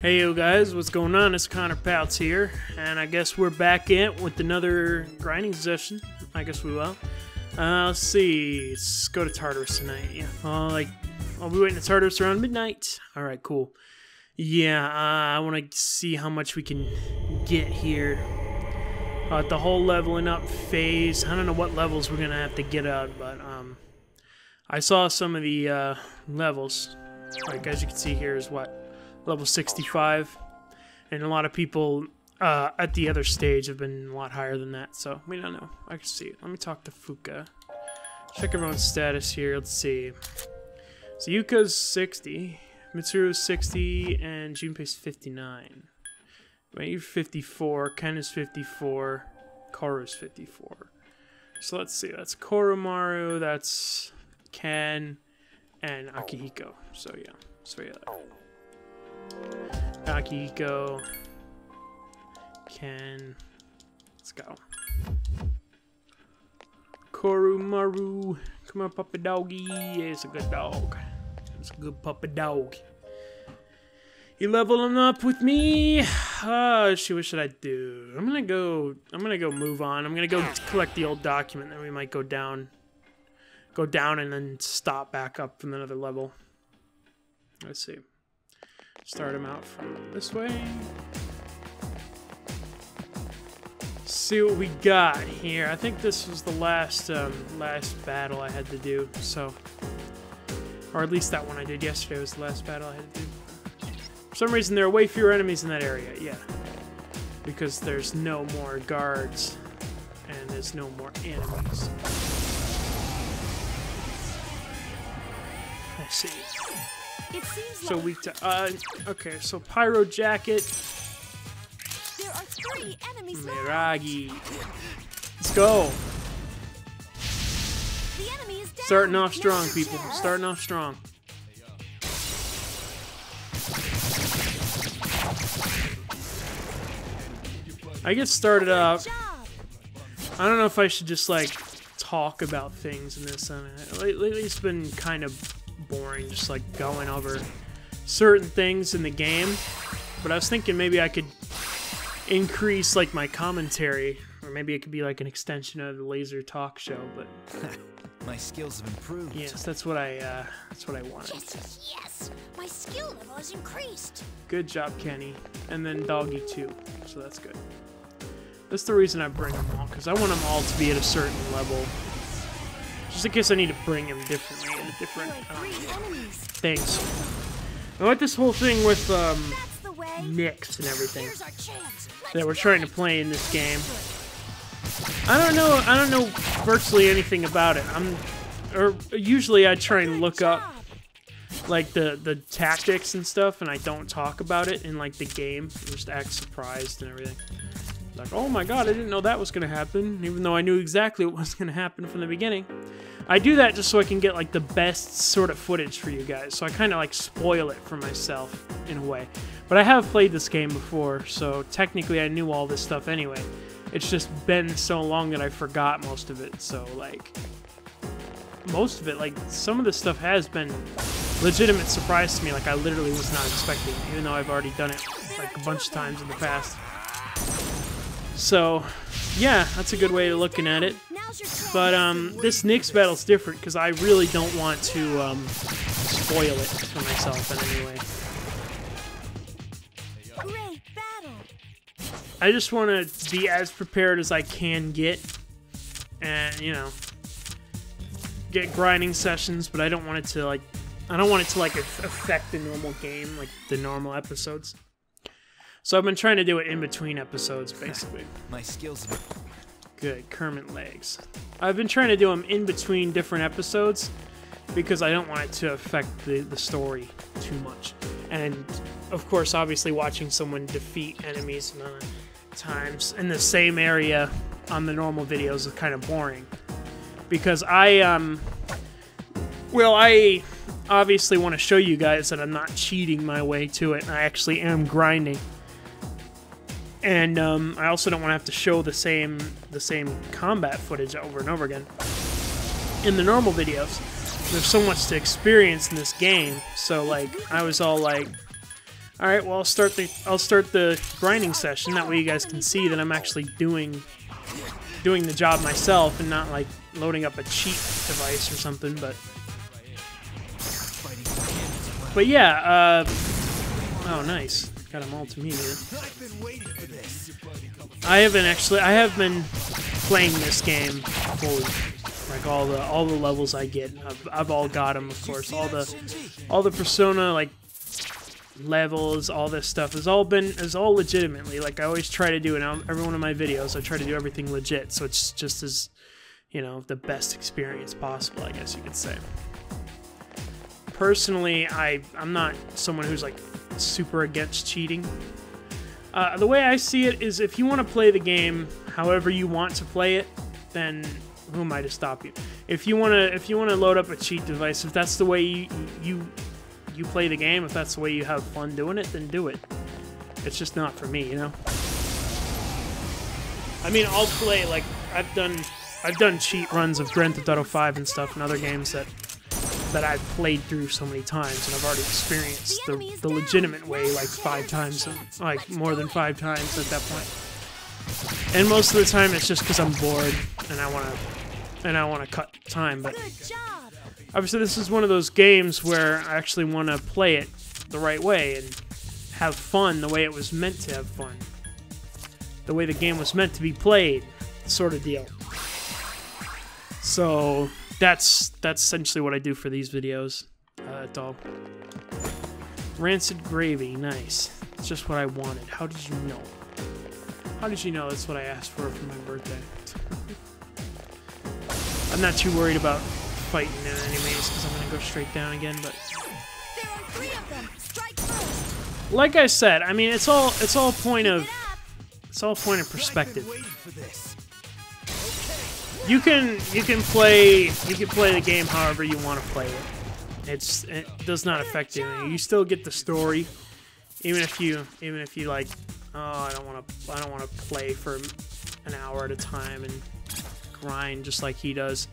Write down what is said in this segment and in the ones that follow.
Hey yo guys, what's going on? It's Connor Pouts here, and I guess we're back in with another grinding session. I guess we will. Uh, let's see. Let's go to Tartarus tonight. Yeah. Uh, like, I'll be waiting to Tartarus around midnight. All right, cool. Yeah, uh, I want to see how much we can get here. Uh, the whole leveling up phase. I don't know what levels we're gonna have to get out, but um, I saw some of the uh, levels. Like as you can see here is what level 65 and a lot of people uh, at the other stage have been a lot higher than that so we don't know. I can see it. Let me talk to Fuka. Check everyone's status here. Let's see. So Yuka's 60 Mitsuru's 60 and Junpei's 59 Wait, you're 54 Ken is 54 Karu's 54 so let's see that's Koromaru that's Ken and Akihiko. So yeah so yeah Akihiko. Ken. Let's go. Koromaru. Come on, puppy doggy. It's a good dog. It's a good puppy dog. You leveling up with me? Uh, shoot, what should I do? I'm gonna go, I'm gonna go move on. I'm gonna go collect the old document, then we might go down. Go down and then stop back up from another level. Let's see. Start them out from this way. See what we got here. I think this was the last um, last battle I had to do. So, or at least that one I did yesterday was the last battle I had to do. For some reason, there are way fewer enemies in that area. Yeah, because there's no more guards and there's no more enemies. Let's see. So weak to uh okay, so pyro jacket. There are three enemies Miragi. Let's go. The enemy is down. Starting off strong, people. Starting off strong. I get started up. I don't know if I should just like talk about things in this. I mean, lately it's been kind of boring, just like going over certain things in the game. But I was thinking maybe I could increase like my commentary, or maybe it could be like an extension of the laser talk show. But my skills have improved. yes, that's what I uh, that's what I wanted. Yes, yes. My skill level has increased. Good job, Kenny. And then Doggy too, so that's good. That's the reason I bring them all, because I want them all to be at a certain level. Just in case I need to bring him differently in different um, things. I like this whole thing with um, Nyx and everything that we're trying to play in this game. I don't know. I don't know virtually anything about it. I'm, or usually I try and look up like the the tactics and stuff, and I don't talk about it in like the game. I just act surprised and everything. Like, oh my god, I didn't know that was gonna happen, even though I knew exactly what was gonna happen from the beginning. I do that just so I can get like the best sort of footage for you guys. So I kind of like spoil it for myself in a way. But I have played this game before, so technically I knew all this stuff anyway. It's just been so long that I forgot most of it. So like most of it, like some of the stuff has been legitimate surprise to me. Like I literally was not expecting, even though I've already done it like a bunch of times in the past. So, yeah, that's a good way of looking at it. But um, this Nyx battle's different because I really don't want to um, spoil it for myself in any way. I just want to be as prepared as I can get, and you know, get grinding sessions. But I don't want it to like, I don't want it to like affect the normal game, like the normal episodes. So I've been trying to do it in between episodes, basically. My skills. Good, Kermit legs. I've been trying to do them in between different episodes because I don't want it to affect the, the story too much. And of course, obviously, watching someone defeat enemies uh, times in the same area on the normal videos is kind of boring. Because I, um, well, I obviously want to show you guys that I'm not cheating my way to it. I actually am grinding and um, I also don't want to have to show the same the same combat footage over and over again. In the normal videos, there's so much to experience in this game, so like I was all like, All right, well I'll start the I'll start the grinding session. That way you guys can see that I'm actually doing doing the job myself and not like loading up a cheat device or something. But but yeah. Uh, oh, nice. Got them all to me here. I've been waiting for this. I haven't actually. I have been playing this game fully. Like all the all the levels I get, I've, I've all got them. Of course, all the all the Persona like levels, all this stuff has all been is all legitimately. Like I always try to do in every one of my videos. I try to do everything legit, so it's just as you know the best experience possible. I guess you could say. Personally, I I'm not someone who's like super against cheating. Uh, the way I see it is if you want to play the game however you want to play it, then who am I to stop you? If you want to if you want to load up a cheat device, if that's the way you you you play the game, if that's the way you have fun doing it, then do it. It's just not for me, you know. I mean, I'll play like I've done I've done cheat runs of Grand Theft Auto 5 and stuff and other games that that I've played through so many times and I've already experienced the, the legitimate way like five times, like more than five times at that point. And most of the time it's just because I'm bored and I want to and I want to cut time. But obviously this is one of those games where I actually want to play it the right way and have fun the way it was meant to have fun. The way the game was meant to be played, sort of deal. So that's that's essentially what I do for these videos. Uh, it's all rancid gravy, nice. It's just what I wanted. How did you know? How did you know that's what I asked for for my birthday? I'm not too worried about fighting in enemies because I'm gonna go straight down again. But There are three of them. Strike first. like I said, I mean it's all it's all point of it's all point of perspective. You can you can play you can play the game however you want to play it. It's it does not affect you. You still get the story, even if you even if you like. Oh, I don't want to I don't want to play for an hour at a time and grind just like he does,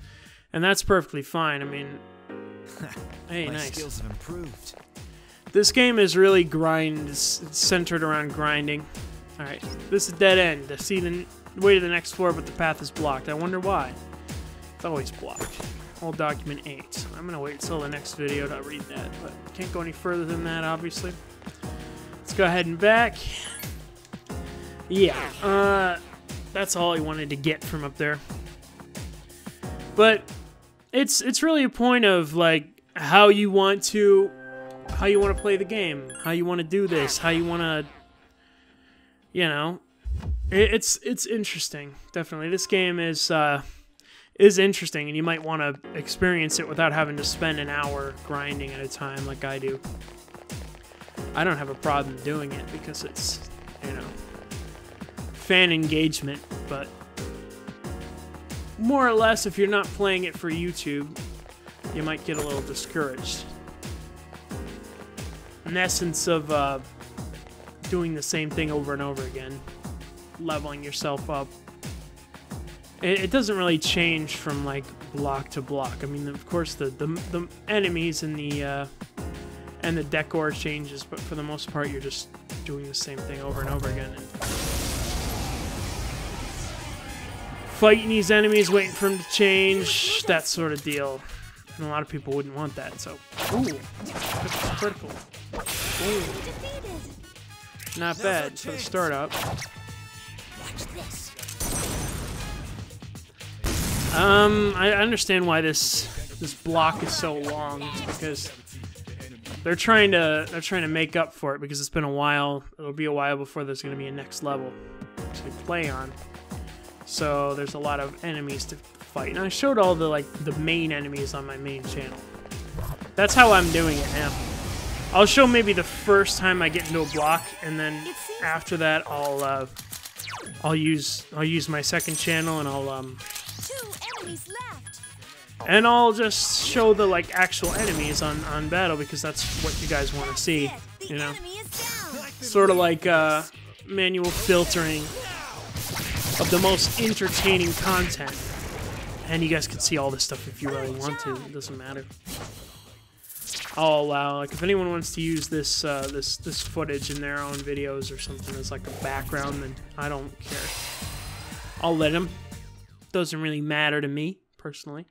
and that's perfectly fine. I mean, hey, My nice. skills have improved. This game is really grind. Centered around grinding. All right, this is dead end. I see the way to the next floor, but the path is blocked. I wonder why. It's always blocked. Old document eight. I'm gonna wait till the next video to read that, but can't go any further than that, obviously. Let's go ahead and back. Yeah, uh, that's all I wanted to get from up there. But it's it's really a point of like how you want to how you want to play the game, how you want to do this, how you want to, you know, it's it's interesting. Definitely, this game is uh, is interesting, and you might want to experience it without having to spend an hour grinding at a time like I do. I don't have a problem doing it because it's you know fan engagement, but more or less, if you're not playing it for YouTube, you might get a little discouraged an essence of uh, doing the same thing over and over again, leveling yourself up. It, it doesn't really change from like block to block. I mean, of course, the the, the enemies and the uh, and the decor changes, but for the most part, you're just doing the same thing over and over again. And fighting these enemies, waiting for them to change, that sort of deal. And a lot of people wouldn't want that, so. Ooh, critical. Ooh, not bad for the startup. Um, I understand why this this block is so long. It's because they're trying to they're trying to make up for it because it's been a while. It'll be a while before there's going to be a next level to play on. So there's a lot of enemies to fight. And I showed all the like the main enemies on my main channel. That's how I'm doing it now. I'll show maybe the first time I get into a block, and then after that I'll uh, I'll use I'll use my second channel and I'll um Two enemies left. and I'll just show the like actual enemies on on battle because that's what you guys want to see, That's it. The you know. enemy is down. Sort of like uh, manual filtering of the most entertaining content. And you guys can see all this stuff if you really want to. It doesn't matter. I'll allow like if anyone wants to use this uh, this this footage in their own videos or something as like a background, then I don't care. I'll let them. Doesn't really matter to me personally.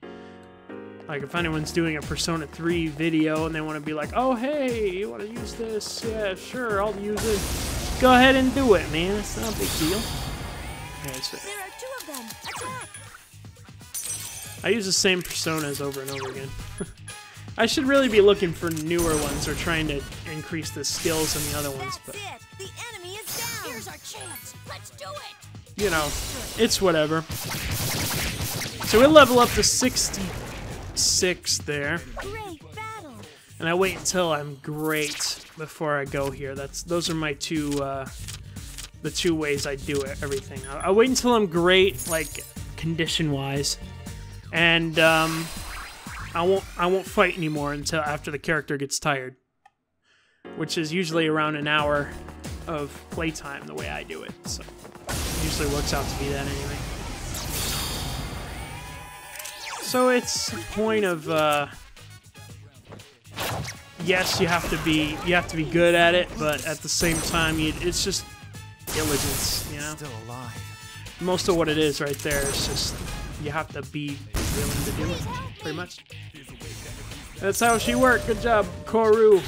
Like if anyone's doing a Persona 3 video and they want to be like, "Oh hey, you want to use this? Yeah, sure, I'll use it." Go ahead and do it, man. It's not a big deal. There are two of them. Attack. I use the same personas over and over again. I should really be looking for newer ones or trying to increase the skills in the other ones, but it. The enemy is down. Here's our chance. Let's do it. you know, it's whatever. So we level up to 66 there, Great battle. and I wait until I'm great before I go here. That's those are my two uh, the two ways I do it. Everything. I, I wait until I'm great, like condition wise, and um, I won't I won't fight anymore until after the character gets tired, which is usually around an hour of playtime. The way I do it, so it usually works out to be that anyway. So it's a point of uh, yes, you have to be you have to be good at it, but at the same time, you, it's just diligence. You know, Still alive. most of what it is right there is just you have to be willing to do it, pretty much. That's how she worked. Good job, Koru.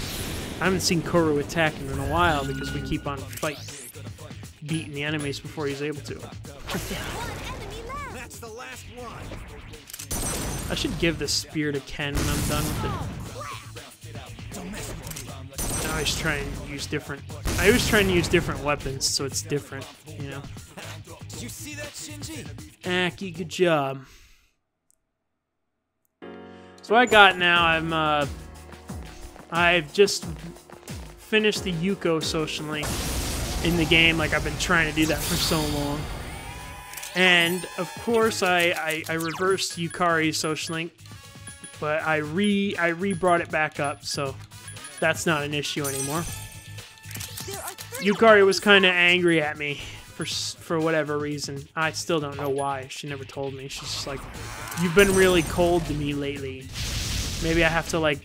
I haven't seen Koru attacking in a while because we keep on fight beating the enemies before he's able to. One enemy left. That's the last one. I should give the spear to Ken when I'm done with it. Don't mess with me. I always try and use different. I always try and use different weapons so it's different, you know. Did you see that, Shinji? Aki, good job. So I got now. I'm. uh I've just finished the Yuko social link in the game. Like I've been trying to do that for so long. And of course, I I, I reversed Yukari's social link, but I re I re brought it back up, so that's not an issue anymore. There are three Yukari was kind of angry at me for for whatever reason. I still don't know why. She never told me. She's just like, "You've been really cold to me lately. Maybe I have to like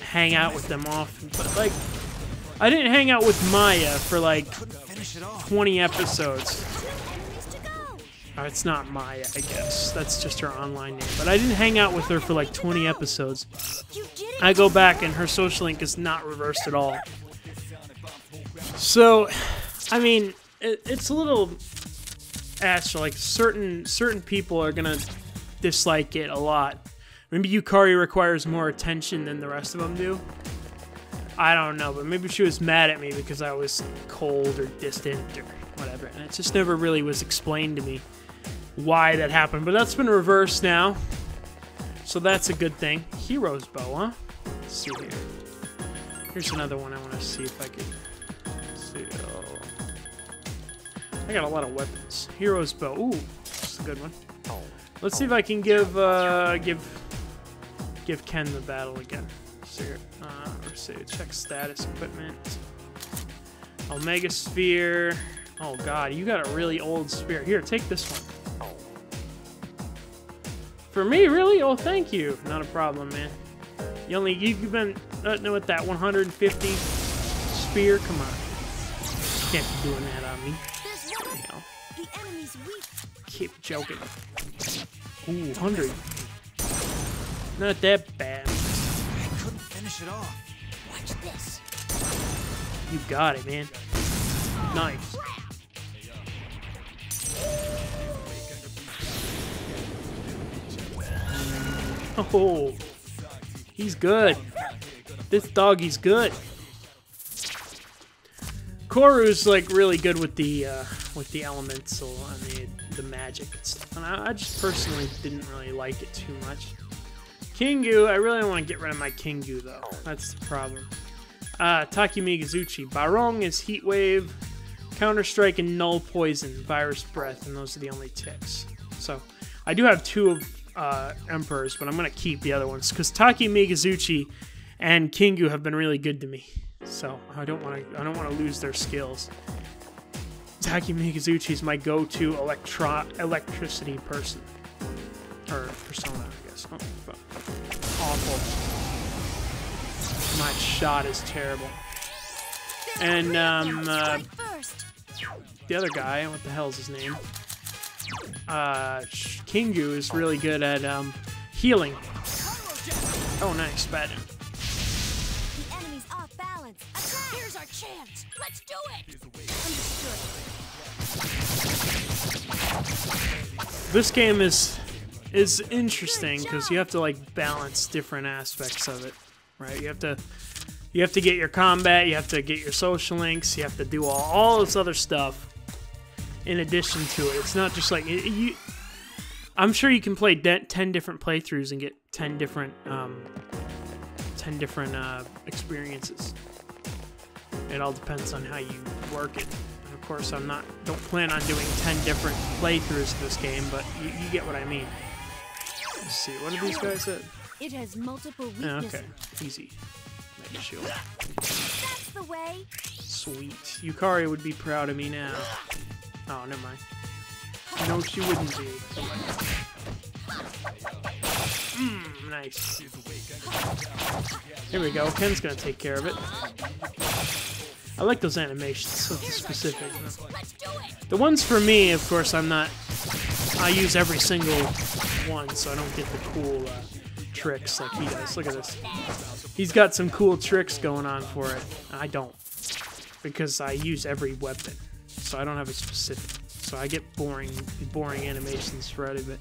hang out with them often." But like, I didn't hang out with Maya for like Couldn't finish it off. 20 episodes. Oh, it's not Maya, I guess. That's just her online name. But I didn't hang out with her for like 20 episodes. I go back and her social link is not reversed at all. So, I mean, it, it's a little extra. Like certain certain people are gonna dislike it a lot. Maybe Yukari requires more attention than the rest of them do. I don't know, but maybe she was mad at me because I was cold or distant or whatever, and it just never really was explained to me why that happened. But that's been reversed now, so that's a good thing. Hero's bow, huh? Let's see here. Here's another one I want to see if I can see. I got a lot of weapons. Hero's bow. Ooh, that's a good one. Let's see if I can give uh, give give Ken the battle again. Uh, let's see. Check status equipment. Omega sphere. Oh God, you got a really old spear. Here, take this one. For me, really? Oh, thank you. Not a problem, man. You only you've been uh, with that 150 spear. Come on, can't be doing that on me. The enemy's weak. keep joking. Ooh, 100. Not that bad. I couldn't finish it off. Watch this. You got it, man. Nice. Oh, he's good. This doggy's good. Koru's like really good with the uh, with the elemental and the the magic and stuff, and I, I just personally didn't really like it too much. Kingu, I really want to get rid of my Kingu though. That's the problem. Uh, Take-Mikazuchi. Barong is Heat Wave, Counter Strike, and Null Poison, Virus Breath, and those are the only ticks. So I do have two of uh, Emperors, but I'm gonna keep the other ones because Take-Mikazuchi and Kingu have been really good to me. So I don't want to. I don't want to lose their skills. Take-Mikazuchi is my go-to electro electricity person or persona, I guess. Oh. Awful. My shot is terrible. And, um, uh, The other guy, what the hell's his name? Uh, Kingu is really good at um, healing. Oh, nice, bad. Our chance. Let's do it. Understood. This game is is interesting because you have to like balance different aspects of it, right? You have to you have to get your combat, you have to get your social links, you have to do all, all this other stuff in addition to it. It's not just like it, you. I'm sure you can play ten different playthroughs and get ten different um, ten different uh, experiences. It all depends on how you work it. And of course, I'm not don't plan on doing ten different playthroughs of this game, but you, you get what I mean. Let's see, what did these guys say? It has multiple Yeah, weaknesses. okay, easy. Mega shield. That's the way. Sweet. Yukari would be proud of me now. Oh, never mind. No, she wouldn't be. Mmm, nice. Here we go. Ken's gonna take care of it. I like those animations, so specific. The ones for me, of course, I'm not. I use every single one, so I don't get the cool uh, tricks like he does. Look at this. He's got some cool tricks going on for it. I don't, because I use every weapon, so I don't have a specific. So I get boring, boring animations right of it.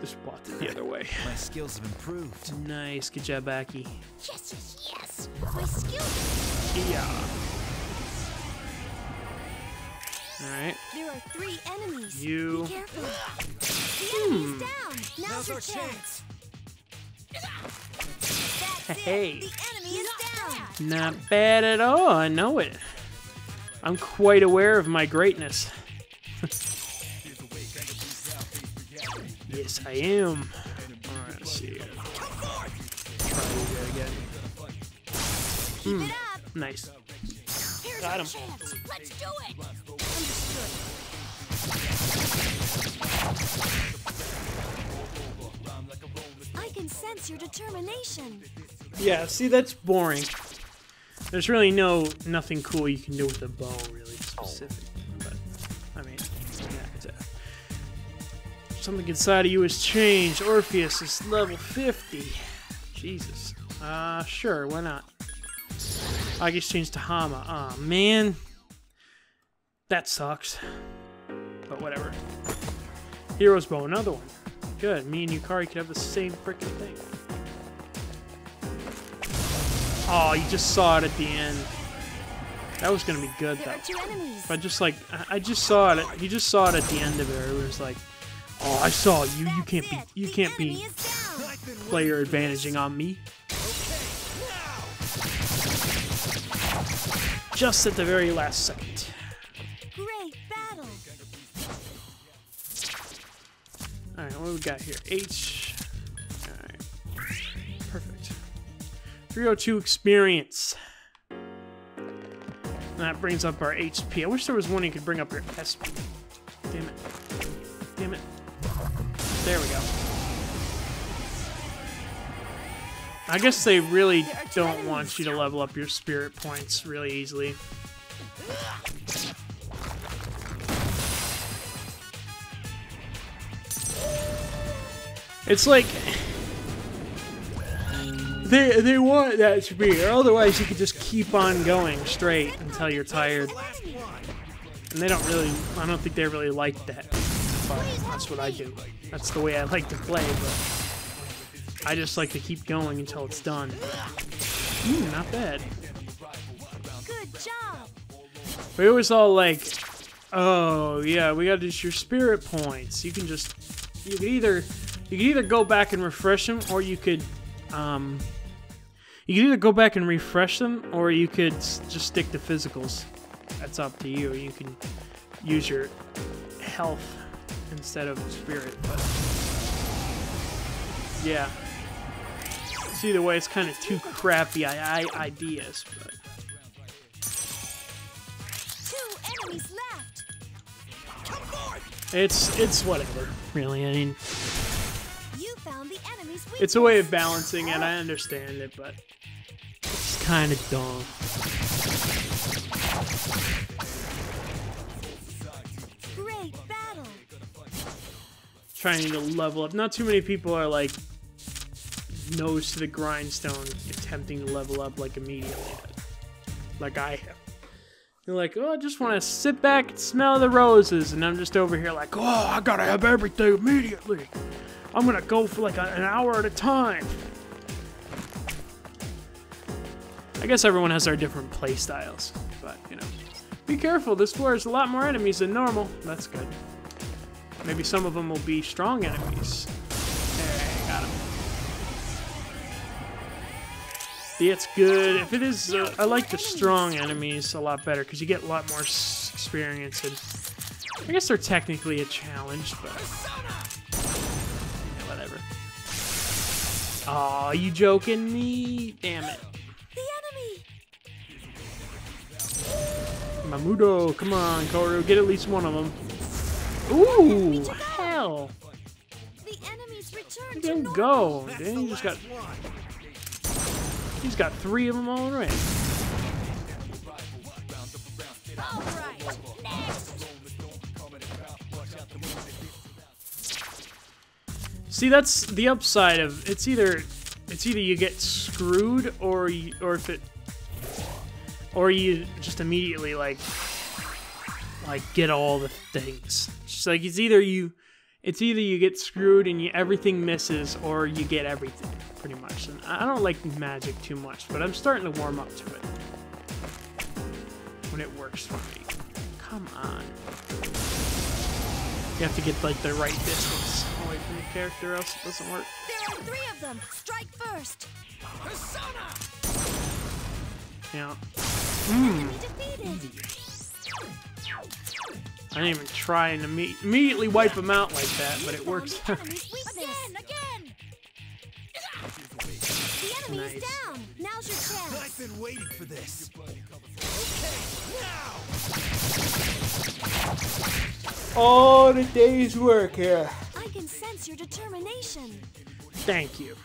Just walk it the other way. My skills have improved. Nice, good job, Aki. Yes, yes, yes. My skills. Yeah. All right. There are three enemies. You- Be careful. The hmm. enemy's down. Now's, Now's your chance. chance. That's Hey. it. The enemy is down. Not bad at all, I know it. I'm quite aware of my greatness. Yes, I am. Alright, let's see. Try that again. It. Hmm, nice. Here's Got him. Let's do it. Understood. I can sense your determination. Yeah, see, that's boring. There's really no nothing cool you can do with a bow, really something inside of you has changed. Orpheus is level 50. Jesus. Uh, sure, why not? I guess changed to Hama. Aw, man. That sucks. But whatever. Hero's Bow, another one. Good. Me and Yukari could have the same freaking thing. Oh, you just saw it at the end. That was gonna be good though. are two enemies. If I just like, I- I just saw it. You just saw it at the end of it. It was like, oh, I saw you. You can't be, you can't be is down. I've been player advantaging on me. Just at the very last second. Great battle. All right, what do we got here? H. All right, perfect. 302 experience. And that brings up our HP. I wish there was one you could bring up your SP. Damn it. Damn it. There we go. I guess they really There are two don't want you to level up your spirit points really easily. It's like they they want that to be, or otherwise you could just keep on going straight until you're tired. And they don't really, I don't think they really like that. But that's what I do. That's the way I like to play. But I just like to keep going until it's done. Ooh, not bad. Good job. We always all like, oh yeah, we got just your spirit points. You can just, you could either, you could either go back and refresh them, or you could, um, you could either go back and refresh them, or you could just stick to physicals. That's up to you. You can use your health instead of spirit, but yeah. See the way it's kind of two crappy I- I- ideas, but. Two enemies left. It's it's whatever, really. I mean, You found the enemy's It's a way of balancing it. I understand it, but it's kind of dumb. Trying to level up. Not too many people are like nose to the grindstone, attempting to level up like immediately, like I have. They're like, oh, I just want to sit back and smell the roses, and I'm just over here like, oh, I gotta have everything immediately. I'm gonna go for like a- an hour at a time. I guess everyone has our different play styles, but you know, be careful. This floor has a lot more enemies than normal. That's good. Maybe some of them will be strong enemies. There, got him. It's good. If it is, uh, I like the strong enemies a lot better because you get a lot more experience. And I guess they're technically a challenge, but yeah, whatever. Aw, you joking me? Damn it. The. Mamudo, come on, Koru, get at least one of them. Ooh, hell. The enemy's returned Look to at him normal. go. Then he just got. One. He's got three of them already. All right. See, that's the upside of it's either it's either you get screwed or you, or if it or you just immediately like like get all the things. It's like it's either you it's either you get screwed and you everything misses or you get everything pretty much. And I don't like magic too much, but I'm starting to warm up to it when it works for me. Come on. You have to get like the right distance away from the character, else it doesn't work. There are three of them. Strike first. Persona. Yeah. Enemy hmm. defeated. I didn't even try and imme- immediately wipe them out like that, but it works. the enemy's weakness. Again, again. The enemy is Nice. down. Now's your chance. I've been waiting for this. oh, the day's work here. I can sense your determination. Thank you.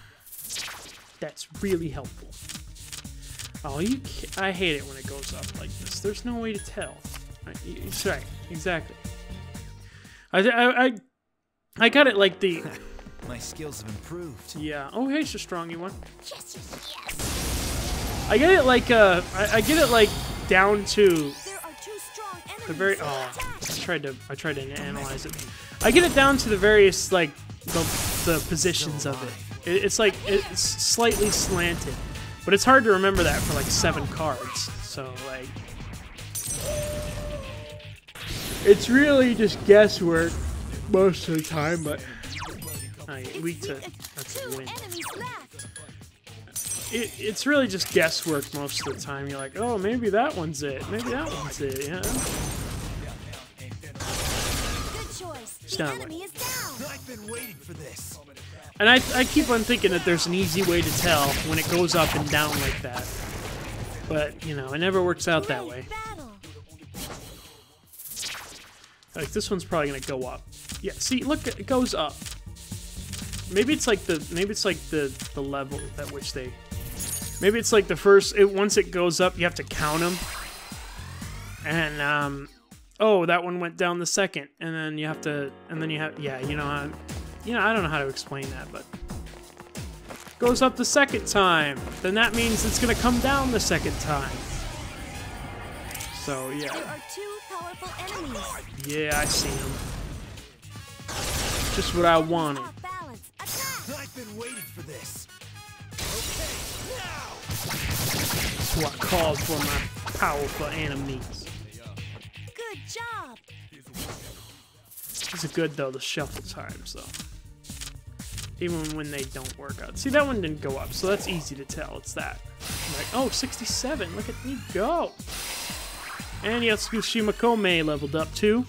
That's really helpful. Oh, you! I hate it when it goes up like this. There's no way to tell. Right, right, exactly. I, I, I, I got it like the My skills have improved. yeah. Oh, hey, it's a strong you one. Yes, yes, yes. I get it like uh, I, I get it like down to There are two strong enemies. the very. Oh, I tried to I tried to analyze it. I get it down to the various like the the positions of it. it it's like it's slightly slanted, but it's hard to remember that for like seven cards. So like, it's really just guesswork most of the time. But I to that's a win. It, it's really just guesswork most of the time. You're like, oh, maybe that one's it. Maybe that one's it. Yeah. Good choice. The not enemy is down. I've been waiting for this. And I, I keep on thinking that there's an easy way to tell when it goes up and down like that. But, you know, it never works out that way. Like, this one's probably to go up. Yeah, see, look, it goes up. Maybe it's like the, maybe it's like the, the level at which they, maybe it's like the first, it, once it goes up, you have to count them. And, um, oh, that one went down the second. And then you have to, and then you have, yeah, you know, how, you know, I don't know how to explain that, but goes up the second time, then that means it's gonna come down the second time. So yeah, powerful enemies. yeah, I see him. Just what I wanted. Off balance. Attack. I've been waiting for this. That's what I called for my powerful enemies. Good job. These are good though, the shuffle times though. Even when they don't work out. See, that one didn't go up, so that's easy to tell. It's that. Like, oh, 67. Look at me go. And Yatsushima Kome leveled up too.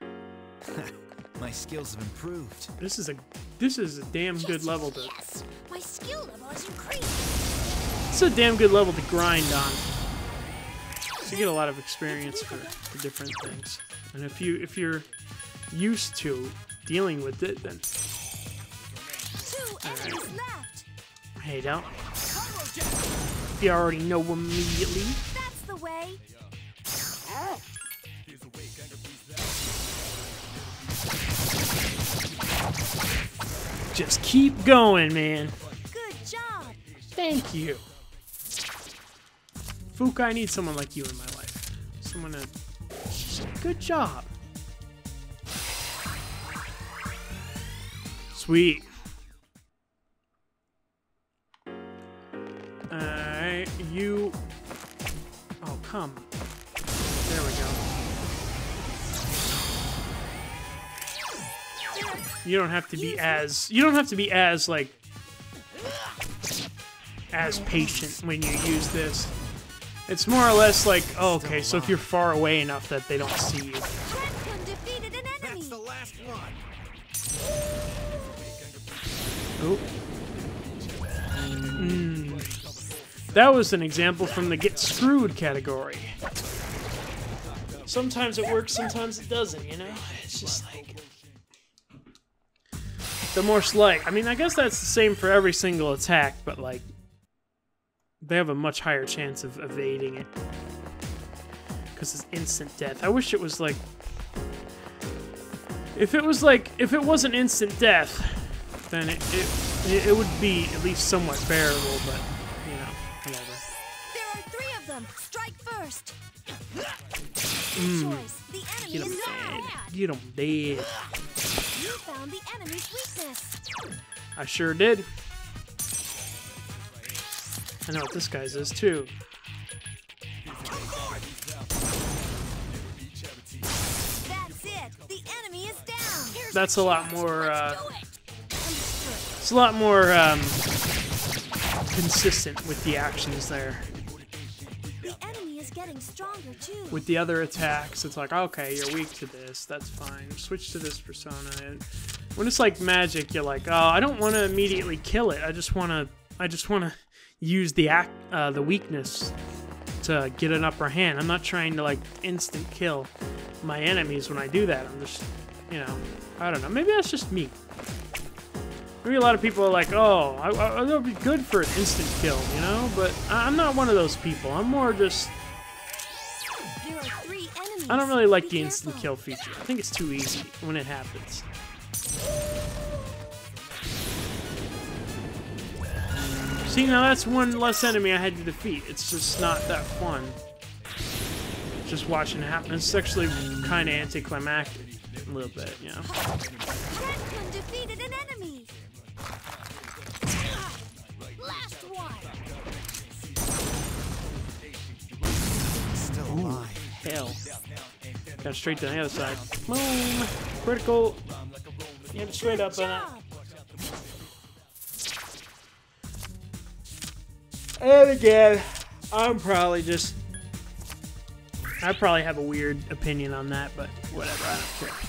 My skills have improved. This is a this is a damn good level to Yes. My skill level has increased. it's a damn good level to grind on. So you get a lot of experience for, for different things. And if you if you're used to dealing with it, then Two enemies left. hey, don't. You already know immediately. That's the way. Just keep going, man. Good job. Thank you. Fuka, I need someone like you in my life. Someone to. Good job. Sweet. Come. There we go. You don't have to be as. You don't have to be as, like, as patient when you use this. It's more or less like, oh, okay, so if you're far away enough that they don't see you. Red defeated an enemy. That's the last one. Oh. That was an example from the get screwed category. Sometimes it works, sometimes it doesn't, you know? It's just like. The more slight. I mean, I guess that's the same for every single attack, but like. They have a much higher chance of evading it. Because it's instant death. I wish it was like. If it was like. If it wasn't instant death, then it, it, it would be at least somewhat bearable, but, Mm. Get him dead. Get him dead. You found the enemy's weakness. I sure did. I know what this guy's is, too. That's it. The enemy is down. Here's That's a lot more, uh, do it. Understood. it's a lot more, um, consistent with the actions there. Getting stronger too. With the other attacks, it's like, okay, you're weak to this, that's fine. Switch to this persona. And when it's like magic, you're like, oh, I don't want to immediately kill it. I just want to, I just want to use the act, uh, the weakness to get an upper hand. I'm not trying to like instant kill my enemies when I do that. I'm just, you know, I don't know. Maybe that's just me. Maybe a lot of people are like, oh, I, I, that would be good for an instant kill, you know? But I- I'm not one of those people. I'm more just I don't really like the instant kill feature. I think it's too easy when it happens. See, now that's one less enemy I had to defeat. It's just not that fun. Just watching it happen. It's actually kind of anticlimactic. A little bit, you know. Defeated an enemy. Last one. Still alive. Hell. Got straight to the other side. Boom! Critical. Get straight up on it. And again, I'm probably just. I probably have a weird opinion on that, but whatever, I don't care.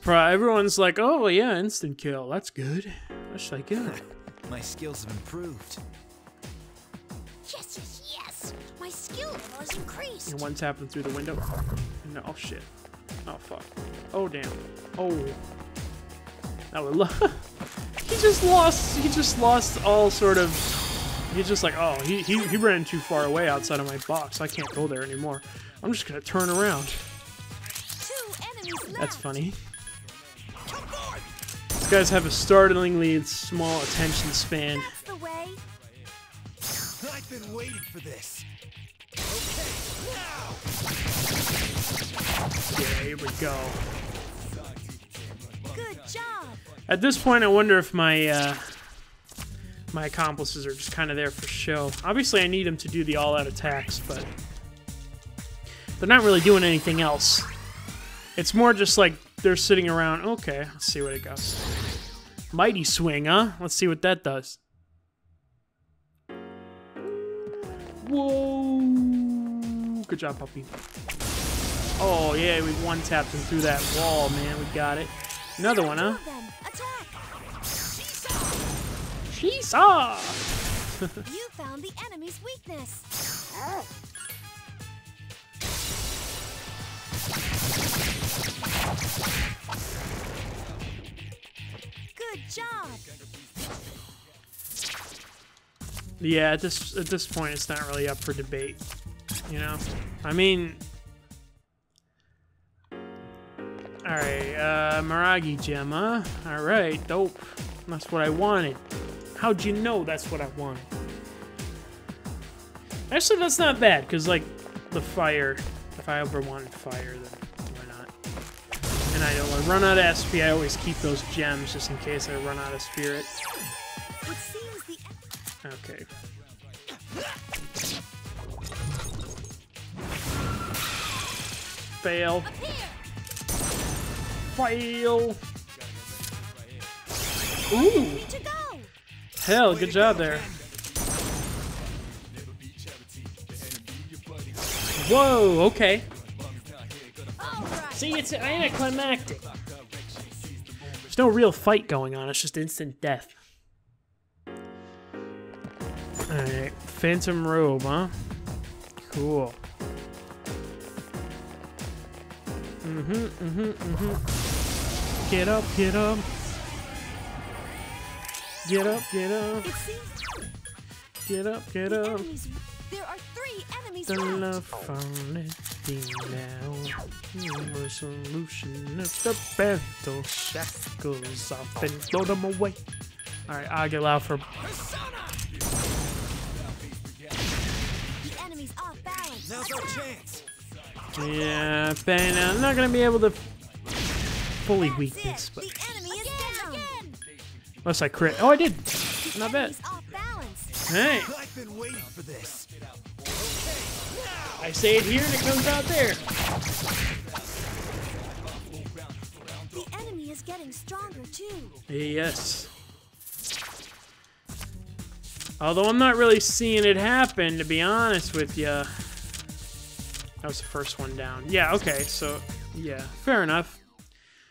Pro- everyone's like, oh, yeah, instant kill. That's good. That's like good. My skills have improved. Yes, yes, yes. My skill level has increased. And one's tapping through the window. No, oh, shit. Oh, fuck. Oh, damn. Oh. That would. Lo- he just lost. He just lost all sort of. He's just like, oh, he, he, he ran too far away outside of my box. I can't go there anymore. I'm just gonna turn around. Two enemies left. That's funny. These guys have a startlingly small attention span. That's the way. I've been waiting for this. Okay, now. Yeah, here we go. Good job. At this point, I wonder if my uh, my accomplices are just kind of there for show. Obviously, I need them to do the all-out attacks, but they're not really doing anything else. It's more just like they're sitting around. Okay, let's see what it goes. Mighty swing, huh? Let's see what that does. Whoa! Good job, puppy. Oh yeah, we one tapped him through that wall, man. We got it. Another one, huh? She saw! Attack. Ah! Seesaw! You found the enemy's weakness. Good job. Yeah, at this at this point, it's not really up for debate. You know, I mean, all right, uh, Maragi Gemma. All right, dope. That's what I wanted. How'd you know that's what I wanted? Actually, that's not bad because like the fire. If I ever wanted fire, then why not? And I don't run out of SP. I always keep those gems just in case I run out of spirit. It seems the Okay. Fail. Fail. Ooh. Ready to go. Hell, good job there. Whoa, okay. See, it's anticlimactic. There's no real fight going on, it's just instant death. Alright, Phantom Robe, huh? Cool. Mm-hmm, mm-hmm, mm-hmm. Get up, get up. Get up, get up, get up, get the up. enemies. There are three enemies The left. love found empty now. No solution of the battle shackles off and throw them away. Alright, I'll get loud for Persona! The enemy's off balance. Now's our chance. Yeah, Ben, I'm not gonna be able to fully That's weak this, but The enemy is down. Again. unless I crit. Oh, I did! Not bad. enemy's off balance. Hey, I've been waiting for this. I say it here and it comes out there. The enemy is getting stronger too. Yes. Although I'm not really seeing it happen, to be honest with you. That was the first one down. Yeah, okay, so, yeah, fair enough.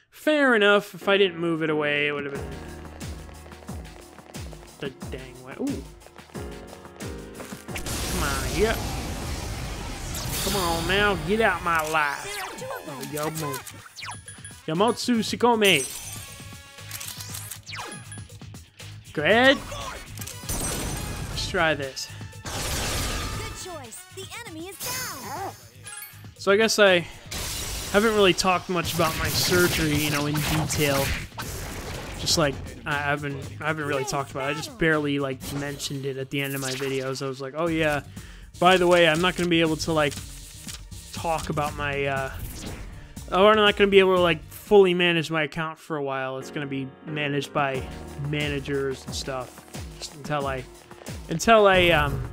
Fair enough. If I didn't move it away, it would have been the dang way. Ooh. Come on, here. Come on now, get out my life. There are two of them. Yo, Attack. move. Yomotsu Shikome. Go ahead. Let's try this. Good choice. The enemy is down. Oh. So I guess I haven't really talked much about my surgery, you know, in detail. Just like I haven't, I haven't really talked about it. I just barely like mentioned it at the end of my videos. I was like, oh yeah, by the way, I'm not gonna be able to like talk about my, uh, oh, I'm not gonna be able to like fully manage my account for a while. It's gonna be managed by managers and stuff until I, until I, um,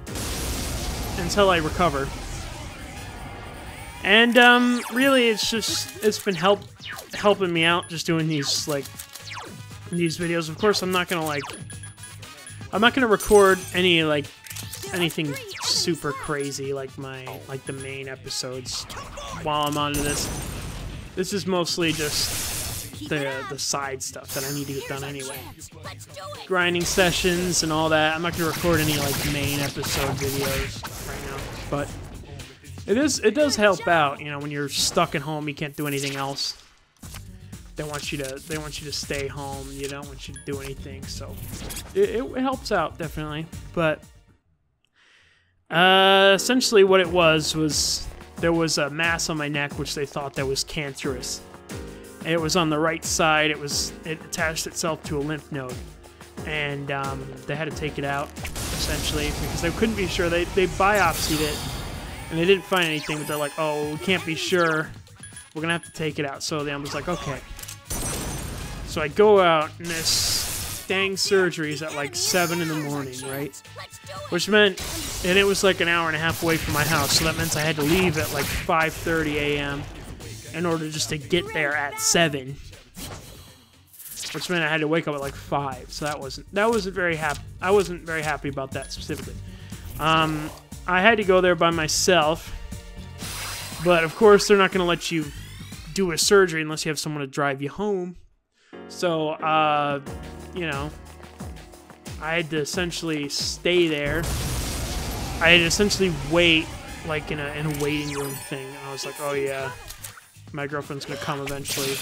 until I recover. And um, really, it's just it's been help helping me out just doing these like these videos. Of course, I'm not gonna like I'm not gonna record any like anything super crazy like my like the main episodes while I'm onto this. This is mostly just the the side stuff that I need to get done anyway. Grinding sessions and all that. I'm not gonna record any like main episode videos right now, but it is it does help out. You know, when you're stuck at home, you can't do anything else. They want you to they want you to stay home. You don't want you to do anything, so it, it helps out definitely. But uh, essentially, what it was was there was a mass on my neck which they thought that was cancerous. And it was on the right side. It was it attached itself to a lymph node, and um, they had to take it out essentially because they couldn't be sure. They they biopsied it and they didn't find anything. But they're like, oh, we can't be sure. We're gonna have to take it out. So then I was like, okay. So I go out and this dang surgery is at like seven in the morning, right? Which meant, and it was like an hour and a half away from my house, so that meant I had to leave at like 5:30 a.m. in order just to get there at seven. Which meant I had to wake up at like five, so that wasn't that wasn't very happy. I wasn't very happy about that specifically. Um, I had to go there by myself, but of course they're not going to let you do a surgery unless you have someone to drive you home. So, uh, you know, I had to essentially stay there. I had to essentially wait, like in a in a waiting room thing. And I was like, oh yeah, my girlfriend's gonna come eventually.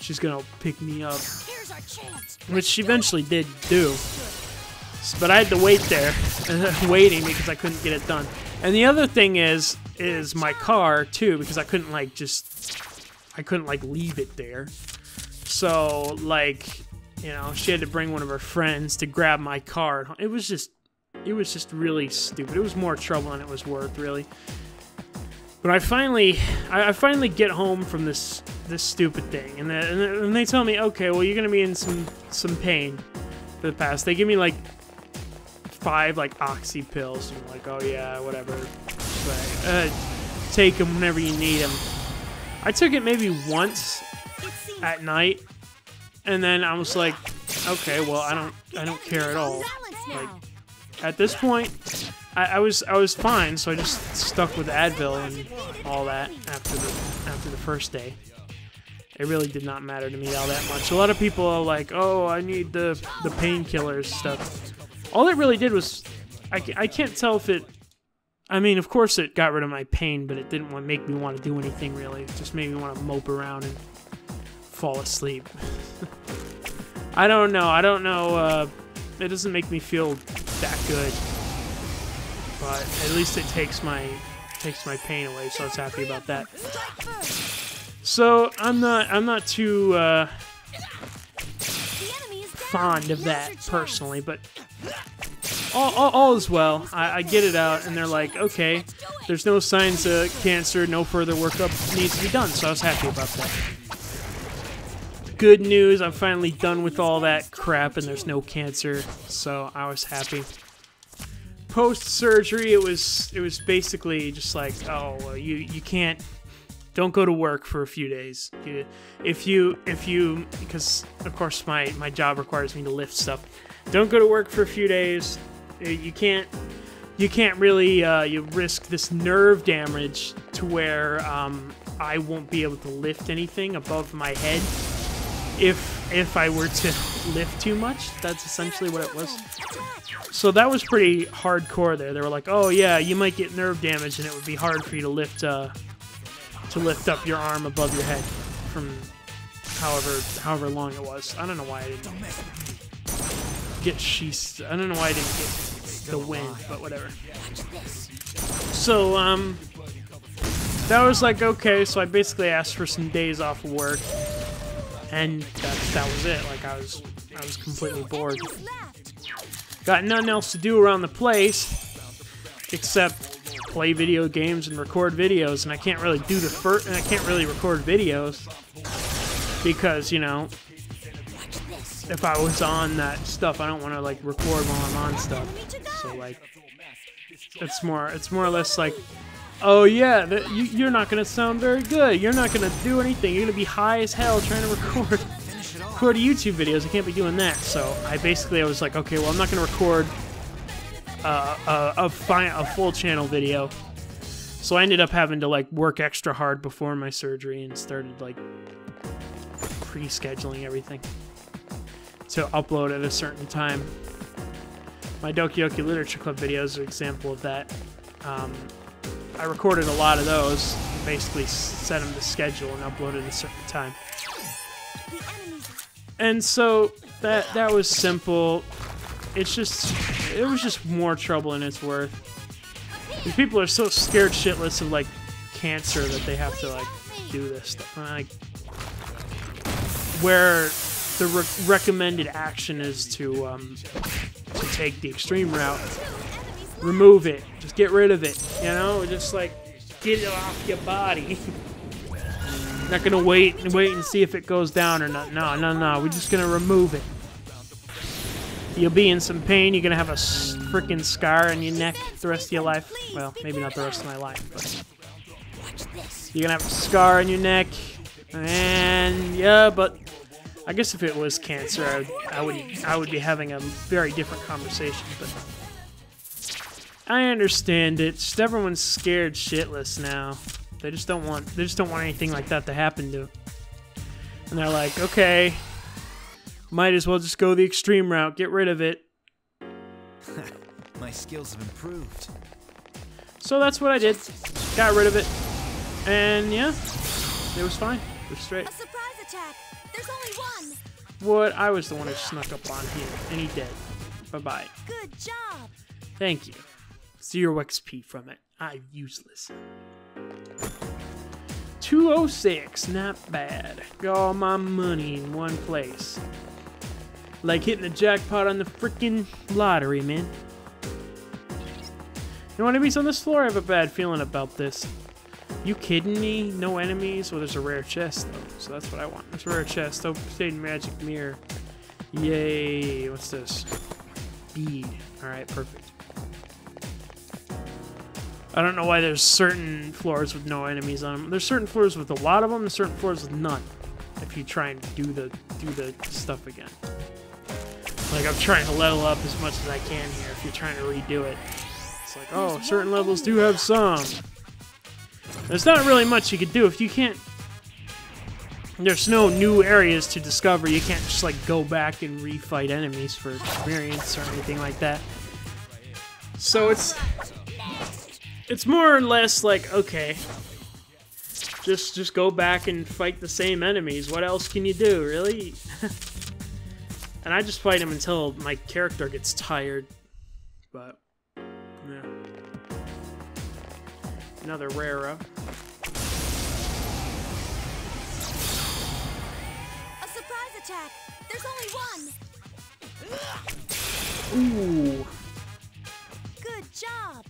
She's gonna pick me up, Here's our chance. which she eventually did do. But I had to wait there, waiting because I couldn't get it done. And the other thing is, is my car too, because I couldn't like just, I couldn't like leave it there. So like, you know, she had to bring one of her friends to grab my car. It was just, it was just really stupid. It was more trouble than it was worth, really. But I finally, I, finally get home from this this stupid thing, and, the- and they tell me, okay, well, you're gonna be in some some pain for the past. They give me like five like oxy pills. And like, oh yeah, whatever. But, uh, take them whenever you need them. I took it maybe once at night, and then I was like, okay, well, I don't, I don't care at all. Like, at this point, I, I was I was fine, so I just stuck with Advil and all that after the after the first day. It really did not matter to me all that much. A lot of people are like, "Oh, I need the the painkillers stuff." All it really did was, I, I can't tell if it. I mean, of course, it got rid of my pain, but it didn't want make me want to do anything really. It just made me want to mope around and fall asleep. I don't know. I don't know. Uh, it doesn't make me feel that good but at least it takes my takes my pain away so i was happy about that so i'm not i'm not too uh, The enemy is down. fond of that personally but all, all, all is well. I, I get it out and they're like okay there's no signs of cancer no further workup needs to be done so i was happy about that. Good news i'm finally done with all that crap and there's no cancer so i was happy. Post surgery it was it was basically just like oh well, you you can't don't go to work for a few days. If you if you because of course my my job requires me to lift stuff don't go to work for a few days Uh, you can't you can't really uh, you risk this nerve damage to where um, I won't be able to lift anything above my head if if I were to lift too much that's essentially what it was so that was pretty hardcore there. They were like, "Oh yeah, you might get nerve damage, and it would be hard for you to lift uh, to lift up your arm above your head from however however long it was." I don't know why I didn't get she's. I don't know why I didn't get the win, but whatever. So um, that was like okay. So I basically asked for some days off of work, and that that was it. Like I was I was completely bored. Got nothing else to do around the place except play video games and record videos, and I can't really do the first, and I can't really record videos because you know, if I was on that stuff, I don't want to like record while I'm on stuff. So like, it's more, it's more or less like, oh yeah, that, you, you're not gonna sound very good. You're not gonna do anything. You're gonna be high as hell trying to record record YouTube videos. I can't be doing that. So I basically I was like, okay, well I'm not gonna record uh, a a, fi- a full channel video. So I ended up having to like work extra hard before my surgery and started like pre-scheduling everything to upload at a certain time. My Doki Doki Literature Club videos are an example of that. Um, I recorded a lot of those, basically set them to schedule and uploaded at a certain time and so that that was simple. It's just it was just more trouble than it's worth. These people are so scared shitless of like cancer that they have to like do this stuff. Like where the re- recommended action is to um, to take the extreme route, remove it, just get rid of it. You know, just like get it off your body. Not gonna wait and wait and see if it goes down or not. No, no, no. We're just gonna remove it. You'll be in some pain. You're gonna have a freaking scar on your neck the rest of your life. Well, maybe not the rest of my life, but you're gonna have a scar on your neck. And yeah, but I guess if it was cancer, I would, I would, I would be having a very different conversation. But I understand it. Just everyone's scared shitless now. They just don't want, they just don't want anything like that to happen to. And they're like, okay, might as well just go the extreme route, get rid of it. My skills have improved. So that's what I did. Got rid of it. And yeah, It was fine. It was straight. A surprise attack. There's only one. What? I was the one who snuck up on him, and he did. Bye-bye. Good job. Thank you. Zero XP from it. I'm useless. 206, not bad. Got all my money in one place. Like hitting the jackpot on the freaking lottery, man. You know enemies on this floor? I have a bad feeling about this. You kidding me? No enemies? Well, there's a rare chest, though, so that's what I want. There's a rare chest. Open magic mirror. Yay. What's this? Bead. Alright, perfect. I don't know why there's certain floors with no enemies on them. There's certain floors with a lot of them, and certain floors with none. If you try and do the do the stuff again. Like I'm trying to level up as much as I can here. If you're trying to redo it, it's like oh, certain levels do have some. There's not really much you could do if you can't. There's no new areas to discover. You can't just like go back and refight enemies for experience or anything like that. So it's it's more or less like okay just just go back and fight the same enemies what else can you do really and i just fight them until my character gets tired but another rare up A surprise attack. There's only one. ooh Good job.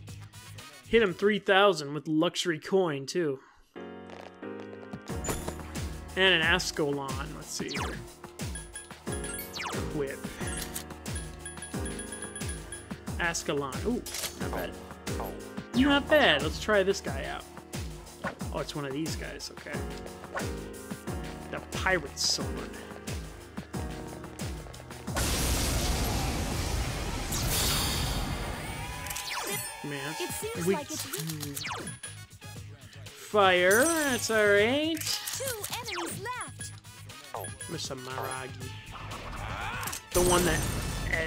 hit him 3000 with luxury coin too and an Ascalon. Let's see here. Whip. Ascalon. Ooh, not bad. Not bad. Let's try this guy out. Oh, it's one of these guys. Okay. The pirate sword. Man, It seems weak like fire. That's all right. Two enemies left. Mr. Maragi. The one that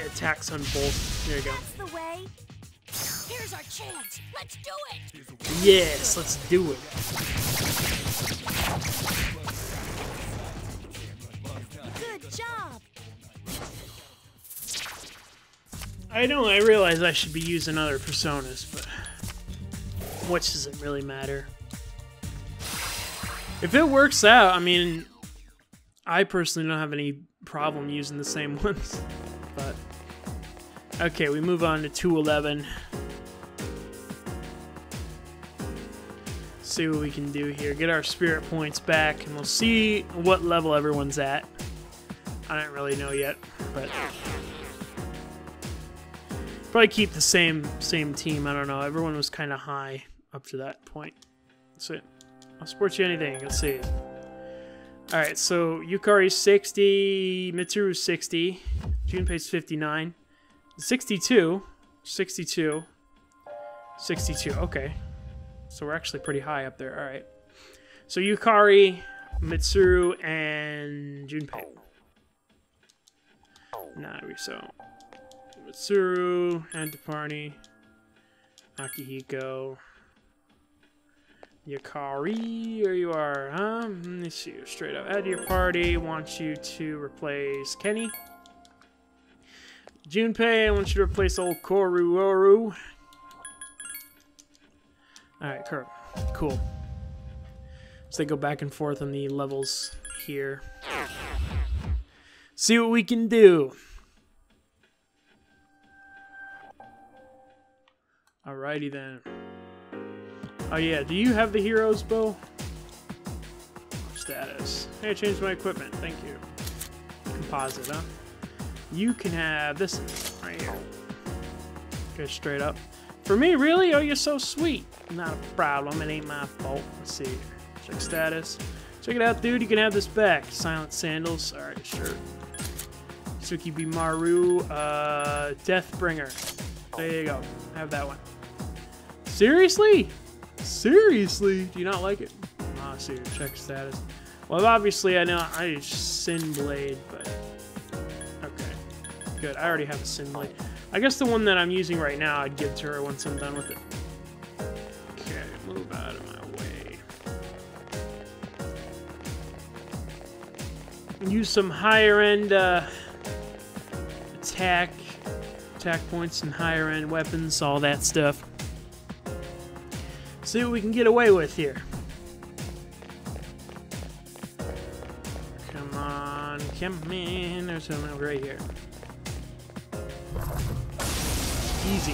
attacks on both. There you go. That's the way. Here's our chance. Let's do it. Yes, let's do it. Good job. I know, I realize I should be using other personas, but which does it really matter? If it works out, I mean, I personally don't have any problem using the same ones, but okay, we move on to 211. See what we can do here. Get our spirit points back, and we'll see what level everyone's at. I don't really know yet, but probably keep the same same team. I don't know. Everyone was kind of high up to that point. So I'll support you anything. Let's see. All right, so Yukari's 60, Mitsuru's 60, Junpei's 59, 62, 62, 62. Okay, so we're actually pretty high up there. All right. So Yukari, Mitsuru, and Junpei. Nah, we so. Mitsuru, Antaparni, Akihiko, Yukari, here you are, huh? Let me see straight up. Add to your party, want you to replace Kenny. Junpei, I want you to replace old Koromaru. Alright, cool. Cool. So they go back and forth on the levels here. See what we can do. Alrighty then. Oh yeah, do you have the hero's bow? Status. Hey, I changed my equipment. Thank you. Composite, huh? You can have this right here. Go straight up. For me, really? Oh, you're so sweet. Not a problem. It ain't my fault. Let's see. Check status. Check it out, dude. You can have this back. Silent sandals. Alright, sure. Tsukibi Maru. Uh, Deathbringer. There you go. Have that one. Seriously? Seriously? Do you not like it? Ah, see your check status. Well, obviously, I know I use Sin Blade, but okay, good. I already have a Sin Blade. I guess the one that I'm using right now, I'd give to her once I'm done with it. Okay, move out of my way. use some higher end uh, attack, attack points and higher end weapons, all that stuff. See what we can get away with here. Come on, come in. There's someone right here. Easy.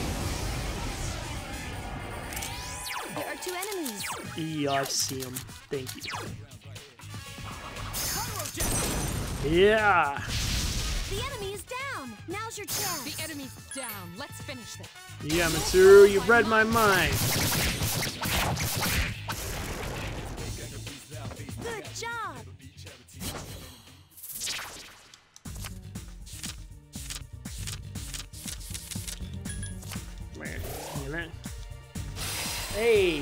There are two enemies. Yeah, I see him. Thank you. Yeah. The enemy is down. Now's your chance. The enemy's down. Let's finish them. Yeah, Mitsuru, you've read my mind. Good job. You know? Hey,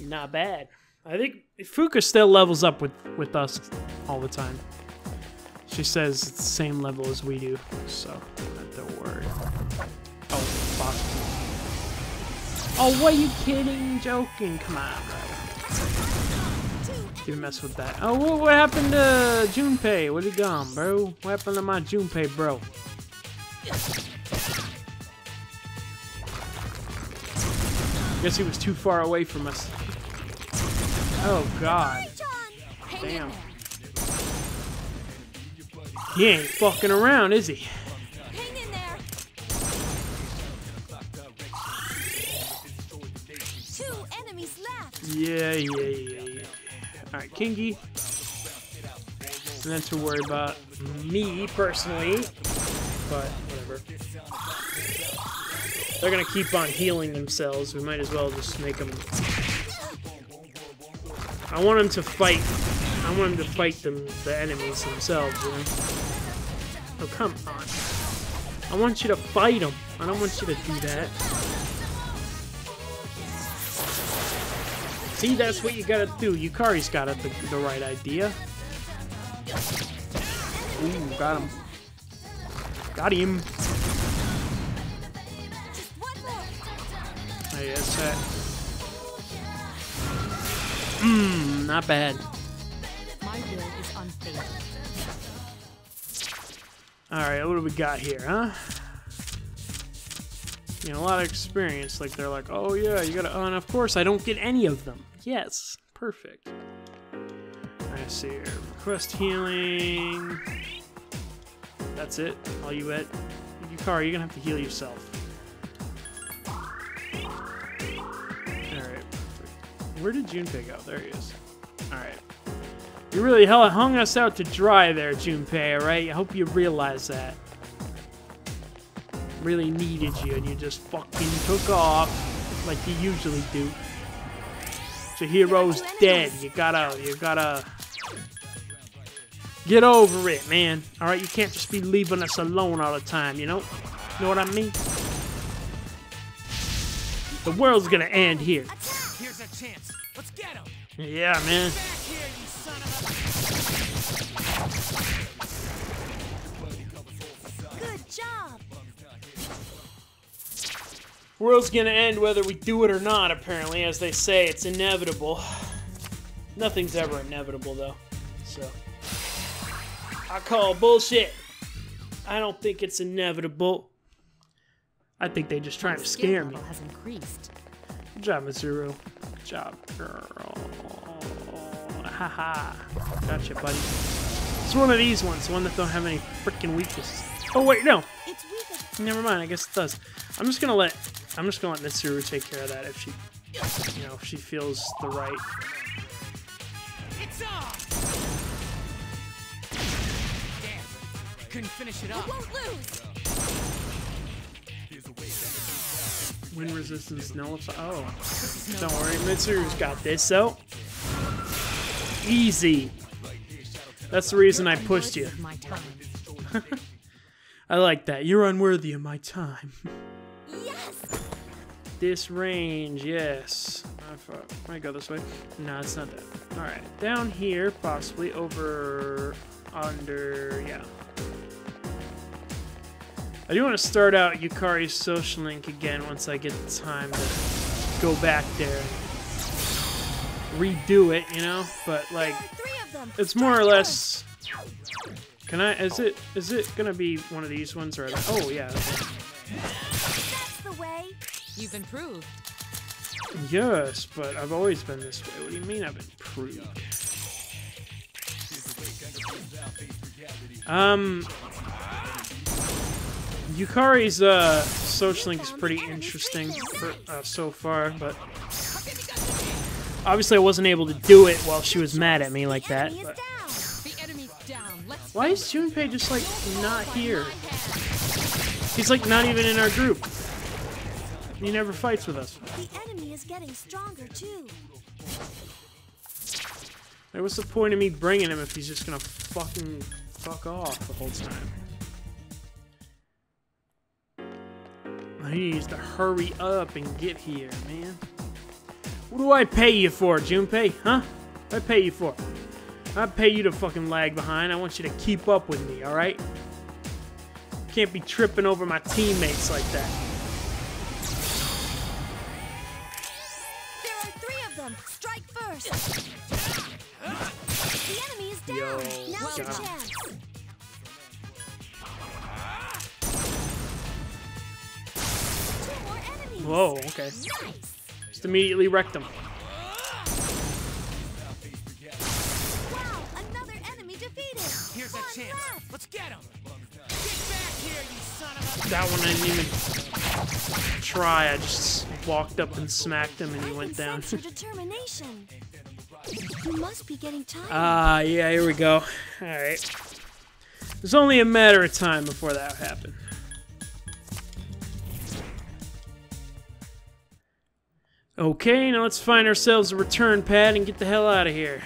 not bad. I think Fuka still levels up with with us all the time. She says it's the same level as we do, so don't worry. Oh fuck! Oh, what are you kidding? Joking? Come on, bro. You mess with that. Oh, what, what happened to Junpei? Where'd he gone, bro? What happened to my Junpei, bro? I guess he was too far away from us. Oh god. Damn. He ain't fucking around, is he? Yeah, yeah, yeah, yeah. Alright, Kingy. And then to worry about me personally. But whatever. They're gonna keep on healing themselves. We might as well just make them. I want them to fight. I want them to fight them, the enemies themselves, you know? Oh, come on. I want you to fight them. I don't want you to do that. See, that's what you gotta do. Yukari's got the, the right idea. Ooh, got him. Got him. Hey, that's that. Mmm, not bad. My will is unfailing. Alright, what do we got here, huh? You know, a lot of experience. Like, they're like, oh yeah, you gotta. Oh, and of course, I don't get any of them. Yes, perfect. I see here. Request healing. That's it. All you at. Yukari, you're gonna have to heal yourself. Where did Junpei go? There he is. Alright. You really hell hung us out to dry there, Junpei, alright? I hope you realize that. Really needed you, and you just fucking took off like you usually do. Chihiro's dead. You gotta, you gotta get over it, man. Alright, you can't just be leaving us alone all the time, you know? Know what I mean? The world's gonna end here. Attack. Here's a chance. Let's get him. Yeah, man. Back here, you son of a... Good job. World's gonna end whether we do it or not, apparently. As they say, it's inevitable. Nothing's ever inevitable, though. So. I call bullshit. I don't think it's inevitable. I think they just trying to scare me. has increased. Good job, Mitsuru. Good job, girl. Haha. Gotcha, buddy. It's one of these ones, one that don't have any freaking weaknesses. Oh, wait, no. Never mind. I guess it does. I'm just gonna let I'm just gonna let Mitsuru take care of that if she, you know, if she feels the right. It's off! Damn. Couldn't finish it You won't lose. Wind resistance nullify. Oh, don't worry. Mitsuru's got this. So easy. That's the reason I pushed you. Unworthy of My time. I like that. You're unworthy of my time. Yes. This range, yes. I Might go this way. No, it's not that. All right, down here, possibly over, under, yeah. I do want to start out Yukari's social link again once I get the time to go back there and redo it, you know. But like, There are three of them. it's more or less Can I? Is it? Is it gonna be one of these ones or? Oh yeah. okay. That's the way. You've improved. Yes, but I've always been this way. What do you mean I've improved? Um, Yukari's uh, social link is pretty interesting for, uh, so far, but obviously I wasn't able to do it while she was mad at me like that. But down. The enemy's down. Let's why is Junpei just like not here? He's like not even in our group. He never fights with us. The enemy is getting stronger too. Like, what's the point of me bringing him if he's just gonna fucking fuck off the whole time? He needs to hurry up and get here, man. What do I pay you for, Junpei? Huh? What I pay you for? I pay you to fucking lag behind. I want you to keep up with me, alright? Can't be tripping over my teammates like that. There are three of them. Strike first. The enemy is down. Yo, Now's your chance. Whoa, okay. Just immediately wrecked him. Wow, another enemy defeated. Here's a chance. left. Let's get him. Get back here, you son of a. That one I didn't even try. I just walked up and smacked him and he went down. sense your determination. You must be getting tired. Ah, yeah, here we go. Alright. It's only a matter of time before that happened. Okay, now let's find ourselves a return pad and get the hell out of here.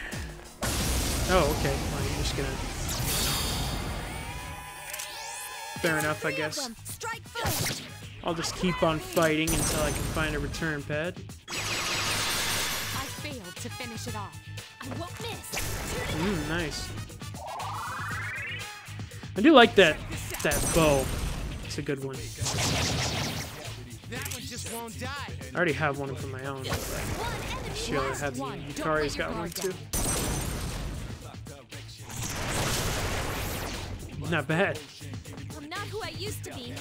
Oh, okay. Well, you're just gonna... Fair enough, I guess. them. Strike first. I'll just keep on fighting until I can find a return pad. I failed to finish it off. I won't miss. Mmm, nice. I do like that that bow. It's a good one. That one just won't die. I already have one for my own. But she already Last had one. Don't Yukari's let your got one too. Not bad. I'm not who I used to be.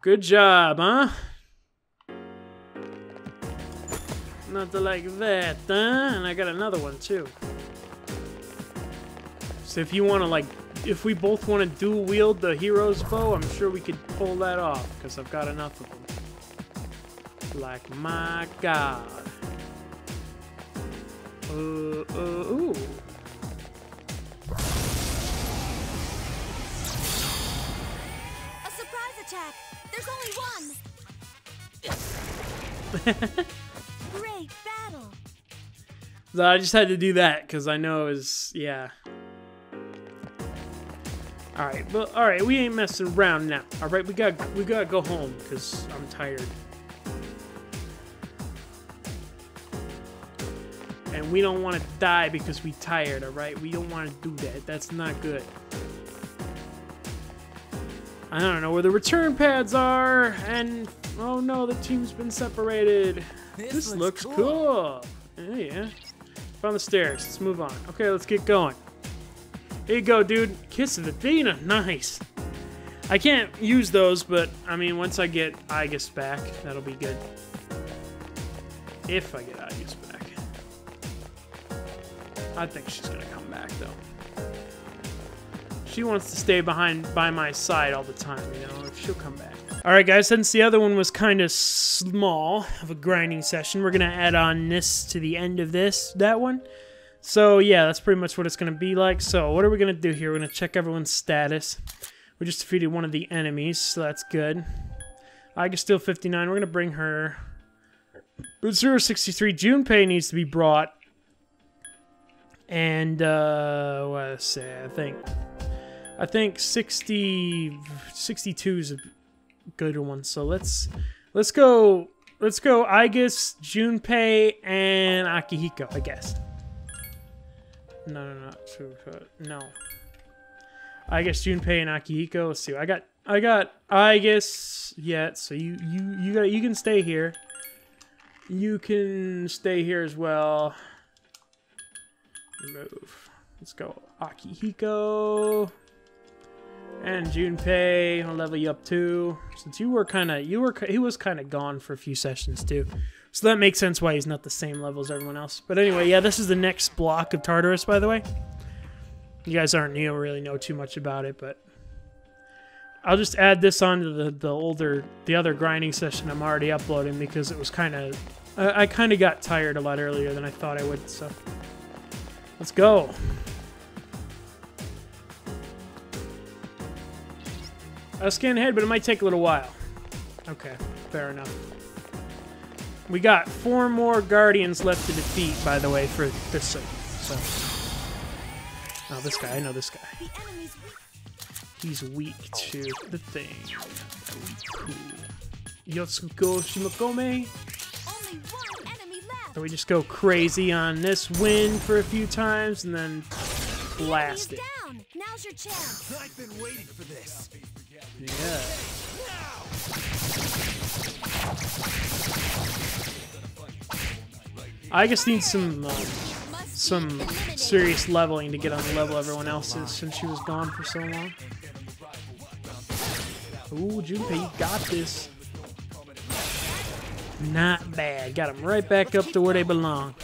Good job, huh? Nothing like that, huh? And I got another one too. So if you want to like, if we both want to dual wield the hero's bow, I'm sure we could pull that off because I've got enough of them. Like my god. Uh, uh, ooh. A surprise attack. There's only one. Great battle. So I just had to do that because I know it was yeah. All right, but all right, we ain't messing around now. All right, we got we gotta go home because I'm tired. And we don't want to die because we tired. All right, we don't want to do that. That's not good. I don't know where the return pads are, and oh no, the team's been separated. This, looks, cool. Yeah, yeah. Found the stairs. Let's move on. Okay, let's get going. Here you go, dude. Kiss of Athena. Nice. I can't use those, but I mean, once I get Aegis back, that'll be good. If I get Aegis back. I think she's gonna come back, though. She wants to stay behind by my side all the time, you know. She'll come back. All right, guys. Since the other one was kind of small of a grinding session, we're gonna add on this to the end of this that one. So yeah, that's pretty much what it's gonna be like. So what are we gonna do here? We're gonna check everyone's status. We just defeated one of the enemies, so that's good. I can still 59. We're gonna bring her. But 063 Junpei needs to be brought. And uh what I say? I think I think 60 62 is a good one. So let's let's go let's go Aegis, Junpei, and Akihiko, I guess. No, no, no, uh, no. I guess Junpei and Akihiko. Let's see. I got I got Aegis yet, so you you you got you can stay here. You can stay here as well. Move. Let's go Akihiko. And Junpei, I'll level you up too. Since you were kind of, you were, he was kind of gone for a few sessions too. So that makes sense why he's not the same level as everyone else. But anyway, yeah, this is the next block of Tartarus, by the way. You guys aren't, you don't really know too much about it, but I'll just add this on to the, the older, the other grinding session I'm already uploading because it was kind of, I, I kind of got tired a lot earlier than I thought I would, so. Let's go. I'll scan ahead, but it might take a little while. Okay, fair enough. We got four more Guardians left to defeat, by the way, for this so. so. Oh, this guy. I know this guy. The enemy's weak. He's weak to the thing. Cool. Yotsuko Shimakome. Only one enemy. So we just go crazy on this win for a few times and then blast it. down. Now's your chance. I've been waiting for this. Yeah. I just need some uh, some serious leveling to get on the level everyone else is since she was gone for so long. Ooh, Junpei, you got this. Not bad. Got them right back up to where they belong.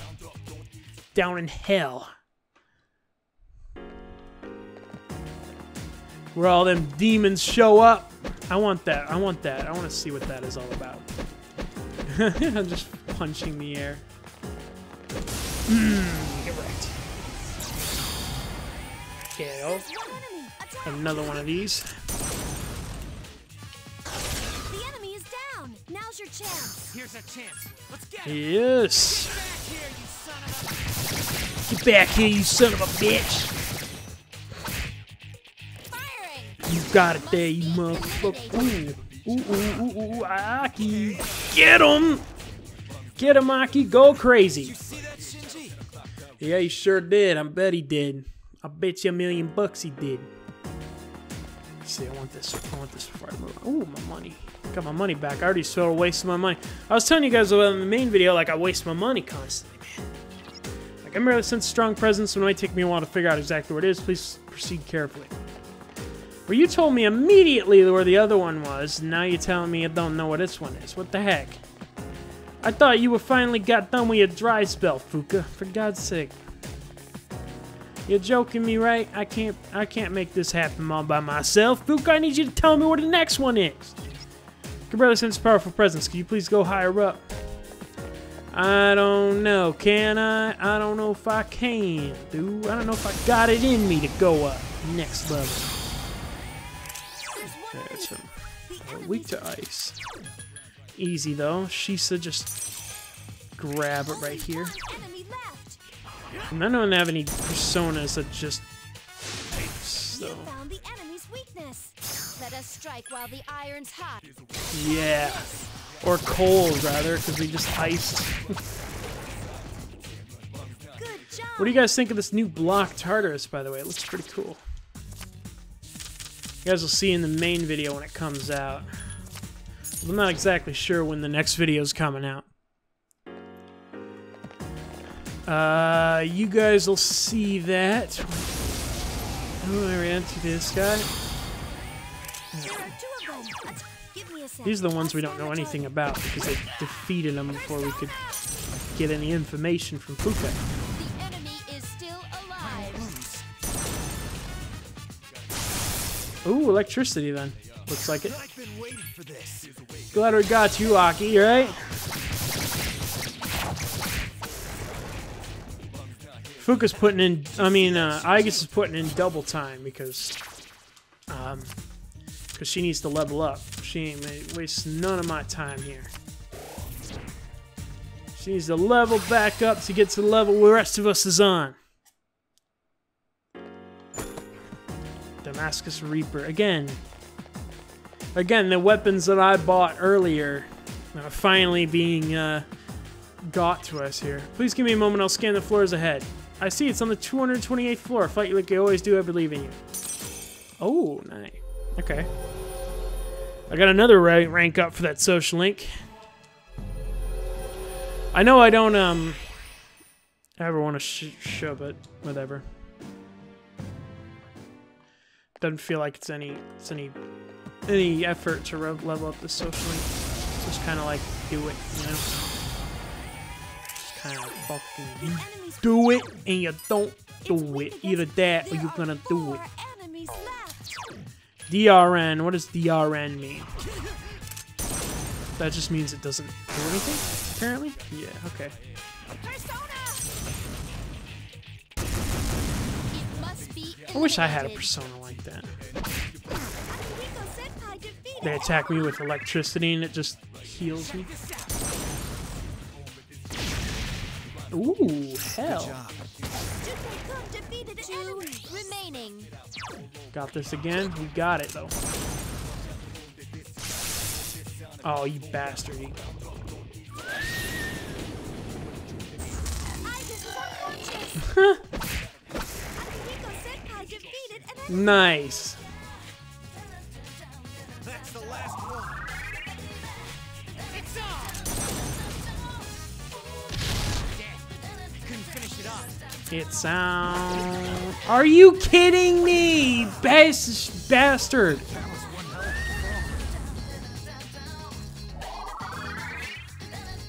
Down in hell. Where all them demons show up. I want that. I want that. I want to see what that is all about. I'm just punching the air. Mm, get wrecked. Okay, oh, One another one of these. The enemy is down. Now's your chance. Here's a chance. Let's get it. Yes. Back here, you son of a. Get back here, you son of a bitch. Firing. You got it there, you motherfucker. Ooh, ooh, ooh, ooh, ooh, Aki. Get him. Get him, Aki. Go crazy. Yeah, he sure did. I bet he did. I bet you a million bucks he did. Let's see, I want this. I want this before I move. Ooh, my money. Got my money back. I already sort of wasted my money. I was telling you guys about in the main video, like I waste my money constantly, man. Like I'm really sense a strong presence, and it might take me a while to figure out exactly what it is. Please proceed carefully. Well, you told me immediately where the other one was, and now you're telling me you don't know where this one is. What the heck? I thought you were finally got done with your dry spell, Fuka. For God's sake. You're joking me, right? I can't I can't make this happen all by myself. Fuka, I need you to tell me where the next one is. Can barely sense powerful presence. Can you please go higher up? I don't know. Can I? I don't know if I can, dude. I don't know if I got it in me to go up. Next level. That's him. Weak to ice. Easy though. Shisa just grab it right here. One enemy left. And I don't have any personas that just You though. found the enemy's weakness. Let us strike while the iron's hot. Yeah. Or cold rather, because we just iced. What do you guys think of this new block Tartarus, by the way? It looks pretty cool. You guys will see in the main video when it comes out. I'm not exactly sure when the next video is coming out. Uh, you guys will see that. Oh, I ran into this guy. These are the ones we don't know anything about because they defeated them before we could get any information from alive. Ooh, electricity then. Looks like it. I've been waiting for this. Glad we got you, Aki, right? Fuka's putting in, I mean, uh, Aegis is putting in double time because, um, because she needs to level up. She ain't wasting none of my time here. She needs to level back up to get to the level the rest of us is on. Damascus Reaper. Again, again, the weapons that I bought earlier are finally being uh, got to us here. Please give me a moment. I'll scan the floors ahead. I see it's on the 228th floor. Fight like you always do. I believe in you. Oh, nice. Okay. I got another ra- rank up for that social link. I know I don't um ever want to sh- show, but whatever. doesn't feel like it's any it's any any effort to level up the social link. Just kind of like do it, you know. Just kind of fucking The you enemy's do it and you don't do it. Either that or you're gonna do it. DRN. What does DRN mean? That just means it doesn't do anything. Apparently. Yeah. Okay. Persona! It must be I wish I had a persona like that. They attack me with electricity and it just heals me. Ooh, hell. Got this again? We got it, though. Oh, you bastard. You- That's the last one. It's on. It. Are you kidding me? Bas- bastard.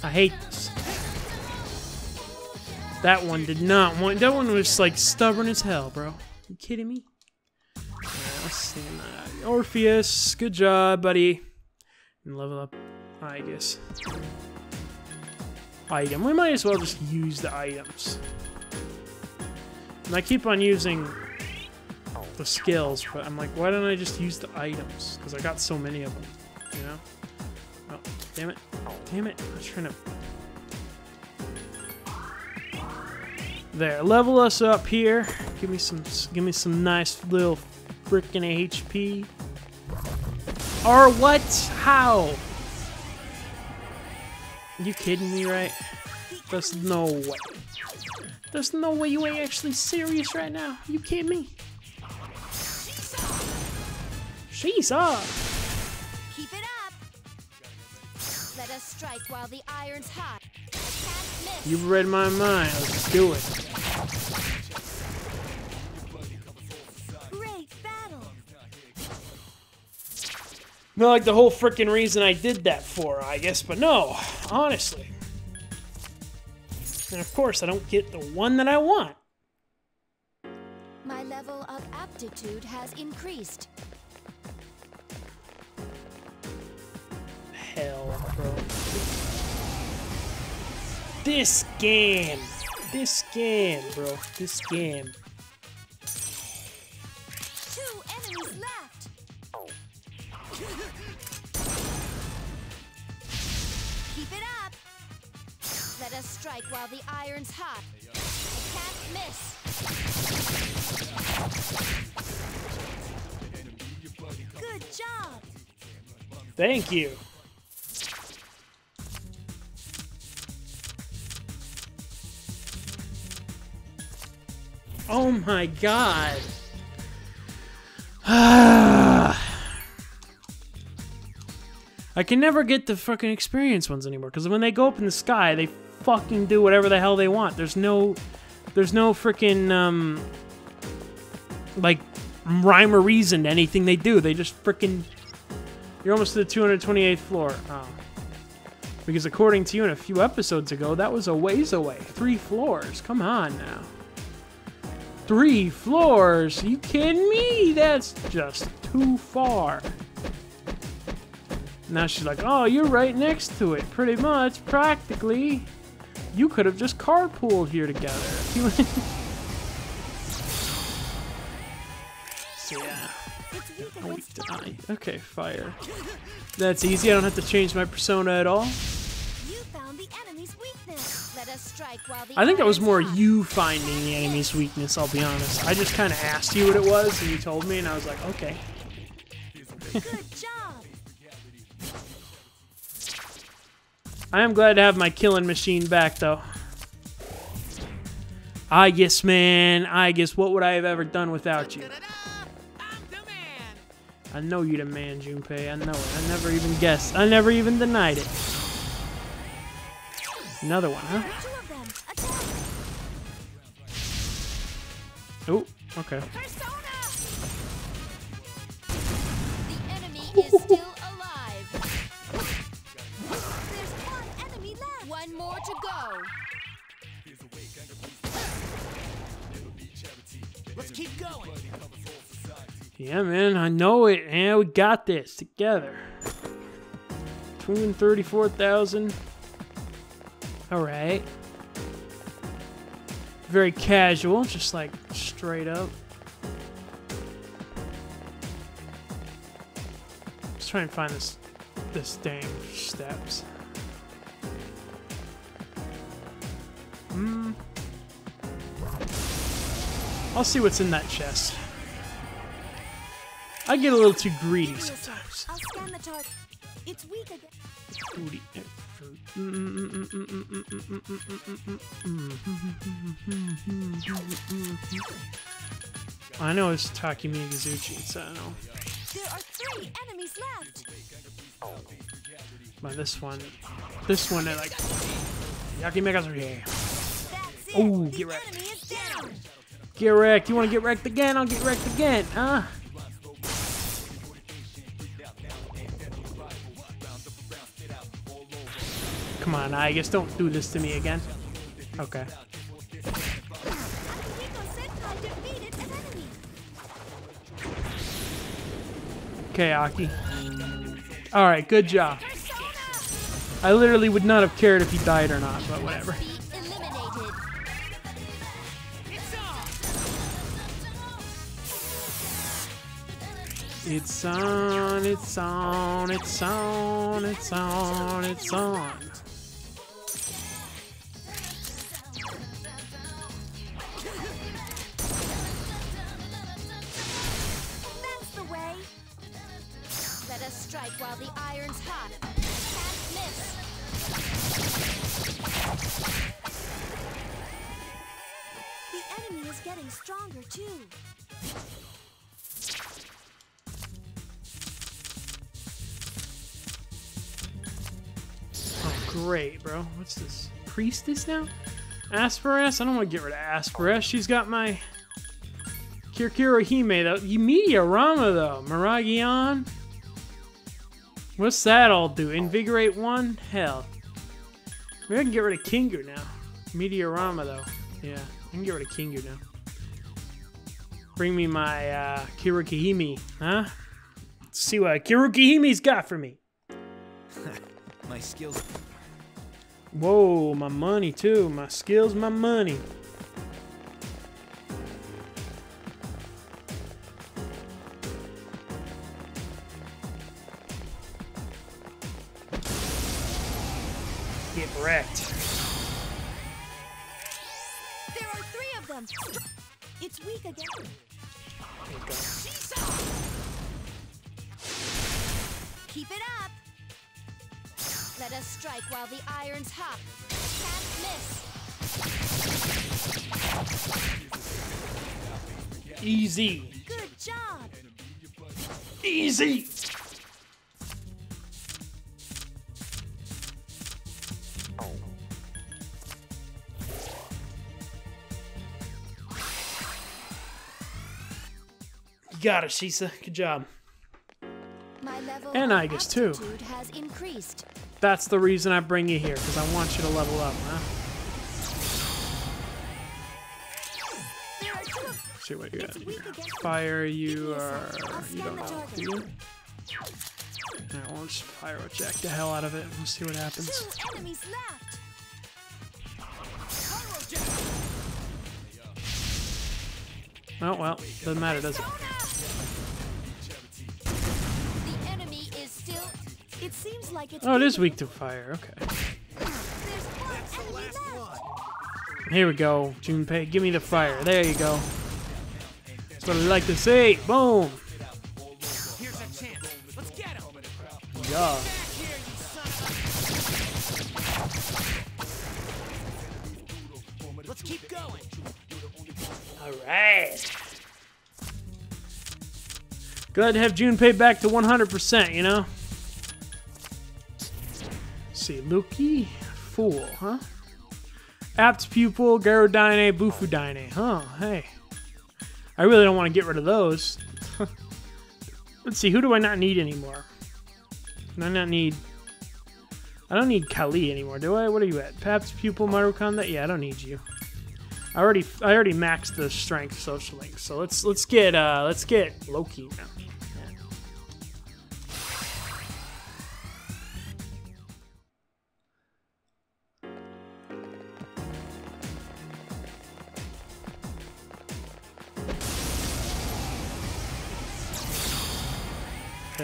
I hate this. That one did not want. That one was like stubborn as hell, bro. You kidding me? Let's uh, Orpheus, good job, buddy. And level up, I guess. Item. We might as well just use the items. And I keep on using the skills, but I'm like, why don't I just use the items? Because I got so many of them, you know? Oh, damn it. Damn it. I was trying to... There, level us up here. Give me some, give me some nice little freaking HP. Or what? How? You kidding me, right? There's no way. There's no way you ain't actually serious right now. You kidding me? She's up. Keep it up. Let us strike while the iron's hot. I can't miss. You've read my mind. Let's do it. Not like the whole freaking reason I did that for, I guess, but no, honestly. And of course, I don't get the one that I want. My level of aptitude has increased. Hell, bro. This game. This game, bro. This game. Let us strike while the iron's hot. I can't miss. Good job. Thank you. Oh my god. I can never get the fucking experience ones anymore because when they go up in the sky, they fucking do whatever the hell they want. There's no, there's no freaking um, like rhyme or reason to anything they do. They just freaking. You're almost to the 228th floor. Oh. Because according to you in a few episodes ago, that was a ways away. Three floors. Come on now. Three floors? you kidding me? That's just too far. Now she's like, oh, you're right next to it. Pretty much, practically. You could have just carpooled here together. Yeah. It's Oh, we die. Okay, fire. That's easy. I don't have to change my persona at all. You found the enemy's weakness. Let us strike while the I think that was more you finding the enemy's weakness, I'll be honest. I just kind of asked you what it was, and you told me, and I was like, okay. Good job. I am glad to have my killing machine back, though. I guess, man, I guess, what would I have ever done without you? I'm the man. I know you're the man, Junpei. I know it. I never even guessed. I never even denied it. Another one, huh? Two of them. Attack. Oh, okay. more to go. Let's keep going. Yeah, man, I know it. Yeah, we got this together. 234,000. Alright. Very casual, just like straight up. Let's try and find this this dang steps. Hmm. I'll see what's in that chest. I get a little too greedy sometimes. I'll scan the target. It's weak again. Booty. I know it's Take-Mikazuchi, so I know. There are three enemies left. But this one, this one, I like. Yaki Megazuri. That's. Ooh, get wrecked. enemy is down. Get wrecked. You want to get wrecked again? I'll get wrecked again. Huh? Come on, I guess don't do this to me again. Okay. Akihiko Senpai defeated an enemy. Okay, Aki. Alright, good job. I literally would not have cared if he died or not, but whatever. It's on. It's on, it's on, it's on, it's on. That's the way. Let us strike while the iron's hot. Can't miss. The enemy is getting stronger too. Great, bro. What's this? Priestess now? Apsaras? I don't want to get rid of Apsaras. She's got my Kirkira though. Mediarama, though. Miragion? What's that all do? Invigorate one? Hell. Maybe I can get rid of Kingu now. Mediarama, though. Yeah, I can get rid of Kingu now. Bring me my uh, huh? Let's see what Kikuri-Hime's got for me. My skills. Whoa, my money too. My skills, my money. Get wrecked. There are three of them. It's weak again. Keep it up. Let us strike while the iron's hot. Can't miss. Easy. Good job. Easy. You got it, Shiisaa. Good job. My level And I guess too. That's the reason I bring you here, because I want you to level up, huh? See what you got here. Fire, you are. You don't know. Do you? Alright, we'll just pyro check the hell out of it. We'll see what happens. Oh well, doesn't matter, does it? It seems like it's Oh, it is weak to fire. Okay. There's one enemy left. Here we go, Junpei. Give me the fire. There you go. That's what I like to see. Boom. Here's a chance. Let's get him. Yeah. Back here, you son of a. Let's keep going. All right. Glad to have Junpei back to 100%, you know? See, Loki, Fool, huh? Apt Pupil, Garudyne, Bufudyne. Huh, hey. I really don't want to get rid of those. Let's see, who do I not need anymore? Do I not need I don't need Kali anymore, do I? What are you at? Paps, Pupil, Marakunda? Yeah, I don't need you. I already I already maxed the strength social link, so let's let's get uh let's get Loki now.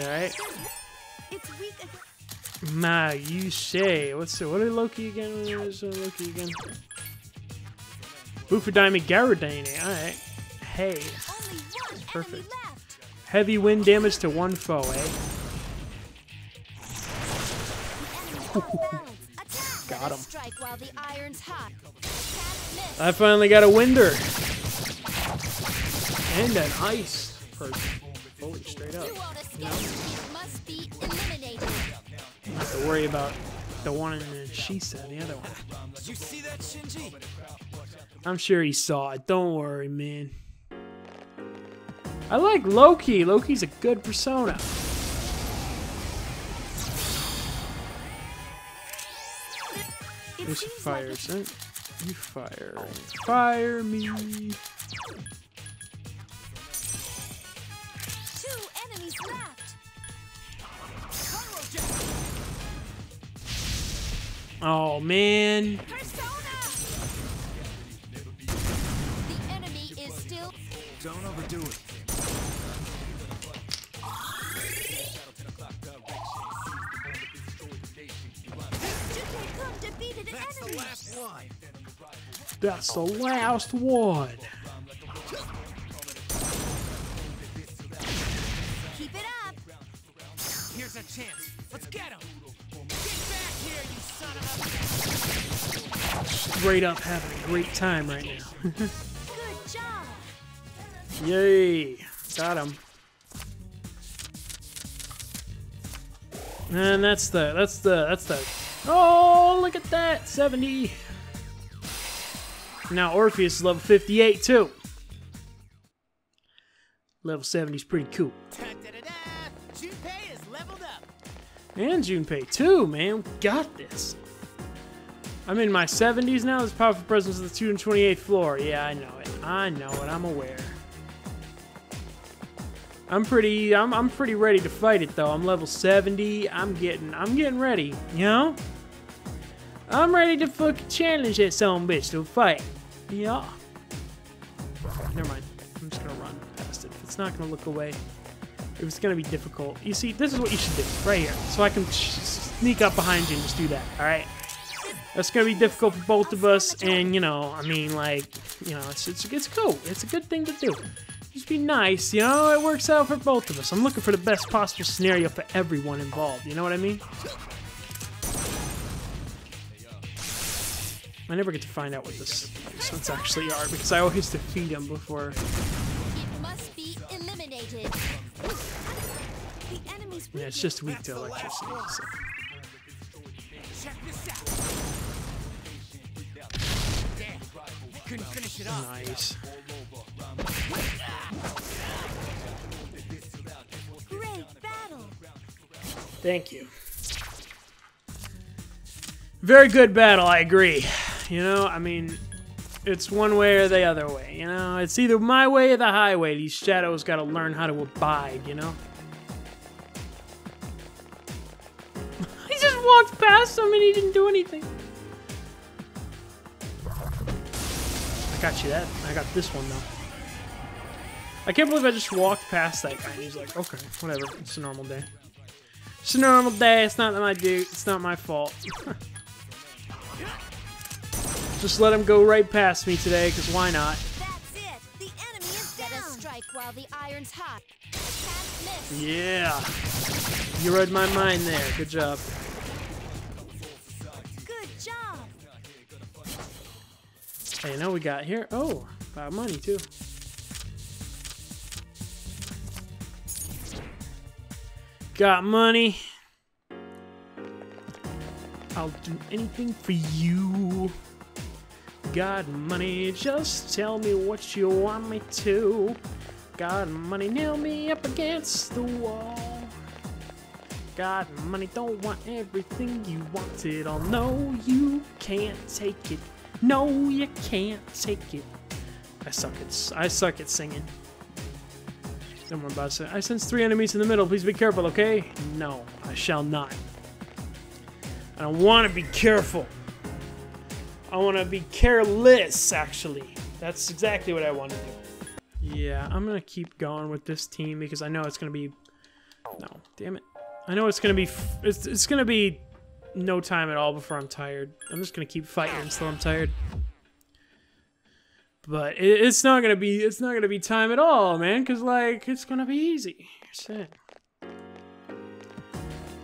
Yeah. Alright. It's weak. ag- Ma, you say. What's the, what are Loki again? What is uh, Loki again? Bufudyne Garudyne. Alright. Hey. Perfect. Heavy wind damage to one foe, eh? The enemy's off balance. Attack. Got him. us strike while the iron's hot. Attack miss. I finally got a winder. And an ice. Holy straight up. You won't escape. Must be eliminated. Don't have to worry about the one in she said, the other one. Did you see that, Shinji? I'm sure he saw it. Don't worry, man. I like Loki. Loki's a good persona. It There's seems like fires, right? You fire. Fire me. Enemies left. Oh, man. Persona. The enemy is still Don't overdo it. Junkei-kun defeated an That's the last one. Here's a chance. Let's get him. Get back here, you son of a... Straight up having a great time right now. Good job. Yay. Got him. And that's the, that's the, that's the, oh, look at that, 70. Now Orpheus is level 58 too. Level 70 is pretty cool. And Junpei too, man. Got this. I'm in my 70s now. This powerful presence of the 228th floor. Yeah, I know it. I know it. I'm aware. I'm pretty. I'm. I'm pretty ready to fight it though. I'm level 70. I'm getting. I'm getting ready. You know. I'm ready to fucking challenge that son bitch to a fight. Yeah. Never mind. I'm just gonna run past it. It's not gonna look away, if it's gonna be difficult, you see, this is what you should do right here. So I can sneak up behind you and just do that. All right. That's gonna be difficult for both of us, and you know, I mean, like, you know, it's it's it's cool. It's a good thing to do. Just be nice, you know. It works out for both of us. I'm looking for the best possible scenario for everyone involved. You know what I mean? I never get to find out what this these ones actually are because I always defeat them before. it must be eliminated. Yeah, it's just weak to electricity. So. Check this out. Damn. You couldn't finish it off. Nice. great battle. Thank you. Very good battle, I agree. You know, I mean, it's one way or the other way. You know, it's either my way or the highway. These shadows got to learn how to abide. You know. Just walked past him and he didn't do anything. I got you that. I got this one though. I can't believe I just walked past that guy and he's like, okay, whatever. It's a normal day. It's a normal day. It's not my dude. It's not my fault. Just let him go right past me today, because why not? That's it. The enemy is Let us down. strike while the iron's hot. Attack miss. Yeah. You read my mind there. Good job. Hey, know we got here? Oh, about money, too. Got money. I'll do anything for you. Got money, just tell me what you want me to. Got money, nail me up against the wall. Got money don't want everything you want it all. No, you can't take it. No, you can't take it. I suck at I suck at singing. Someone about to I sense three enemies in the middle. Please be careful, okay? No, I shall not. I don't want to be careful. I want to be careless, actually. That's exactly what I want to do. Yeah, I'm going to keep going with this team because I know it's going to be... No, damn it. I know it's going to be... It's, it's going to be no time at all before I'm tired. I'm just to keep fighting until I'm tired. But it, it's not to be... It's not to be time at all, man, because, like, it's to be easy. That's it.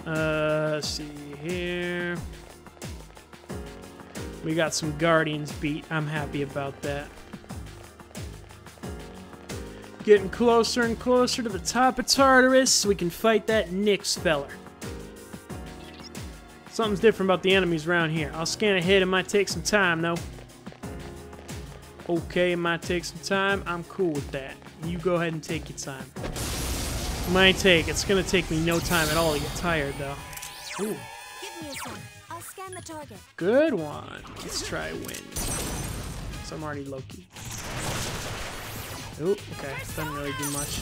Uh, see here. We got some Guardians beat. I'm happy about that. Getting closer and closer to the top of Tartarus so we can fight that Nyx feller. Something's different about the enemies around here. I'll scan ahead. It might take some time, though. Okay, it might take some time. I'm cool with that. You go ahead and take your time. Might take. It's gonna take me no time at all to get tired, though. Ooh. Give me a sec. I'll scan the target. Good one. Let's try wind. So I'm already Loki. Oh, okay. Doesn't really do much.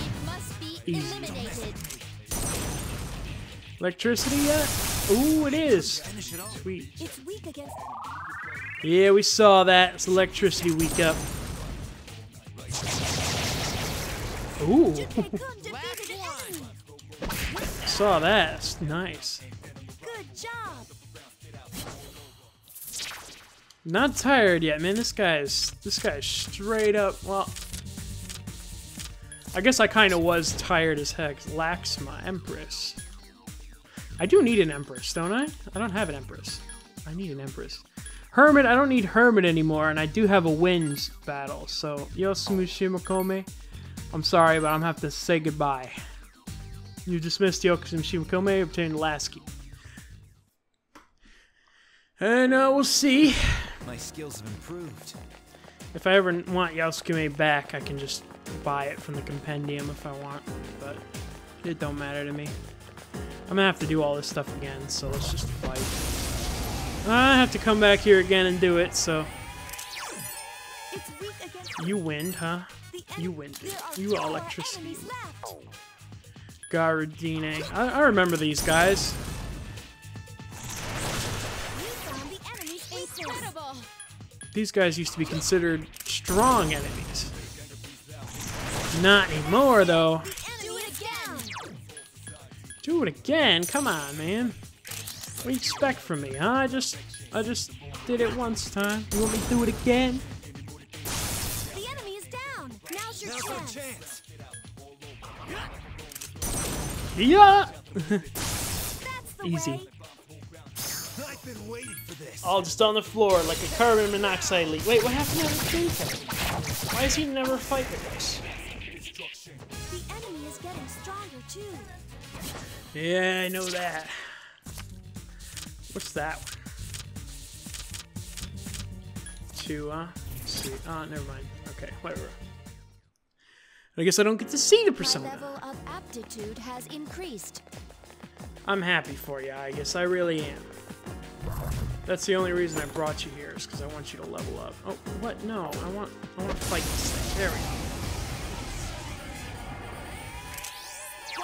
It must be Easy. Eliminated. Electricity yet? Ooh, it is. Sweet. It's weak against. Yeah, we saw that. It's electricity weak up. Ooh, Cocoon defeated an enemy. saw that. It's nice. Good job. Not tired yet, man. This guy's this guy's straight up. Well, I guess I kind of was tired as heck. Lacks my Empress. I do need an Empress, don't I? I don't have an Empress. I need an Empress. Hermit, I don't need Hermit anymore, and I do have a Winds battle. So, Yomotsu Shikome, I'm sorry, but I'm gonna have to say goodbye. You dismissed Yomotsu Shikome, obtained Lasky. And uh, we'll see. My skills have improved. If I ever want Yasukume back, I can just buy it from the compendium if I want, but it don't matter to me. I'm gonna have to do all this stuff again, so let's just fight. I have to come back here again and do it, so you win, huh? You win. There are You electricity. Garudyne. I, I remember these guys. These guys used to be considered strong enemies. Not anymore, though. Do it again. Do it again? Come on, man. What do you expect from me, huh? I just, I just did it once time. You want me to do it again? The enemy is down. Now's your Now's chance. chance. Yeah. That's the Easy. way. I've been waiting for this. All just on the floor like a carbon monoxide leak. Wait, what happened to the Dreamcast? Why does he never fight with us? The enemy is getting stronger too. Yeah, I know that. What's that one? Two, huh? Sweet. Oh, uh, never mind. Okay, whatever. I guess I don't get to see the persona. level of aptitude has increased. I'm happy for you. I guess I really am. That's the only reason I brought you here is because I want you to level up. Oh, what? No, I want I want to fight this thing. There we go.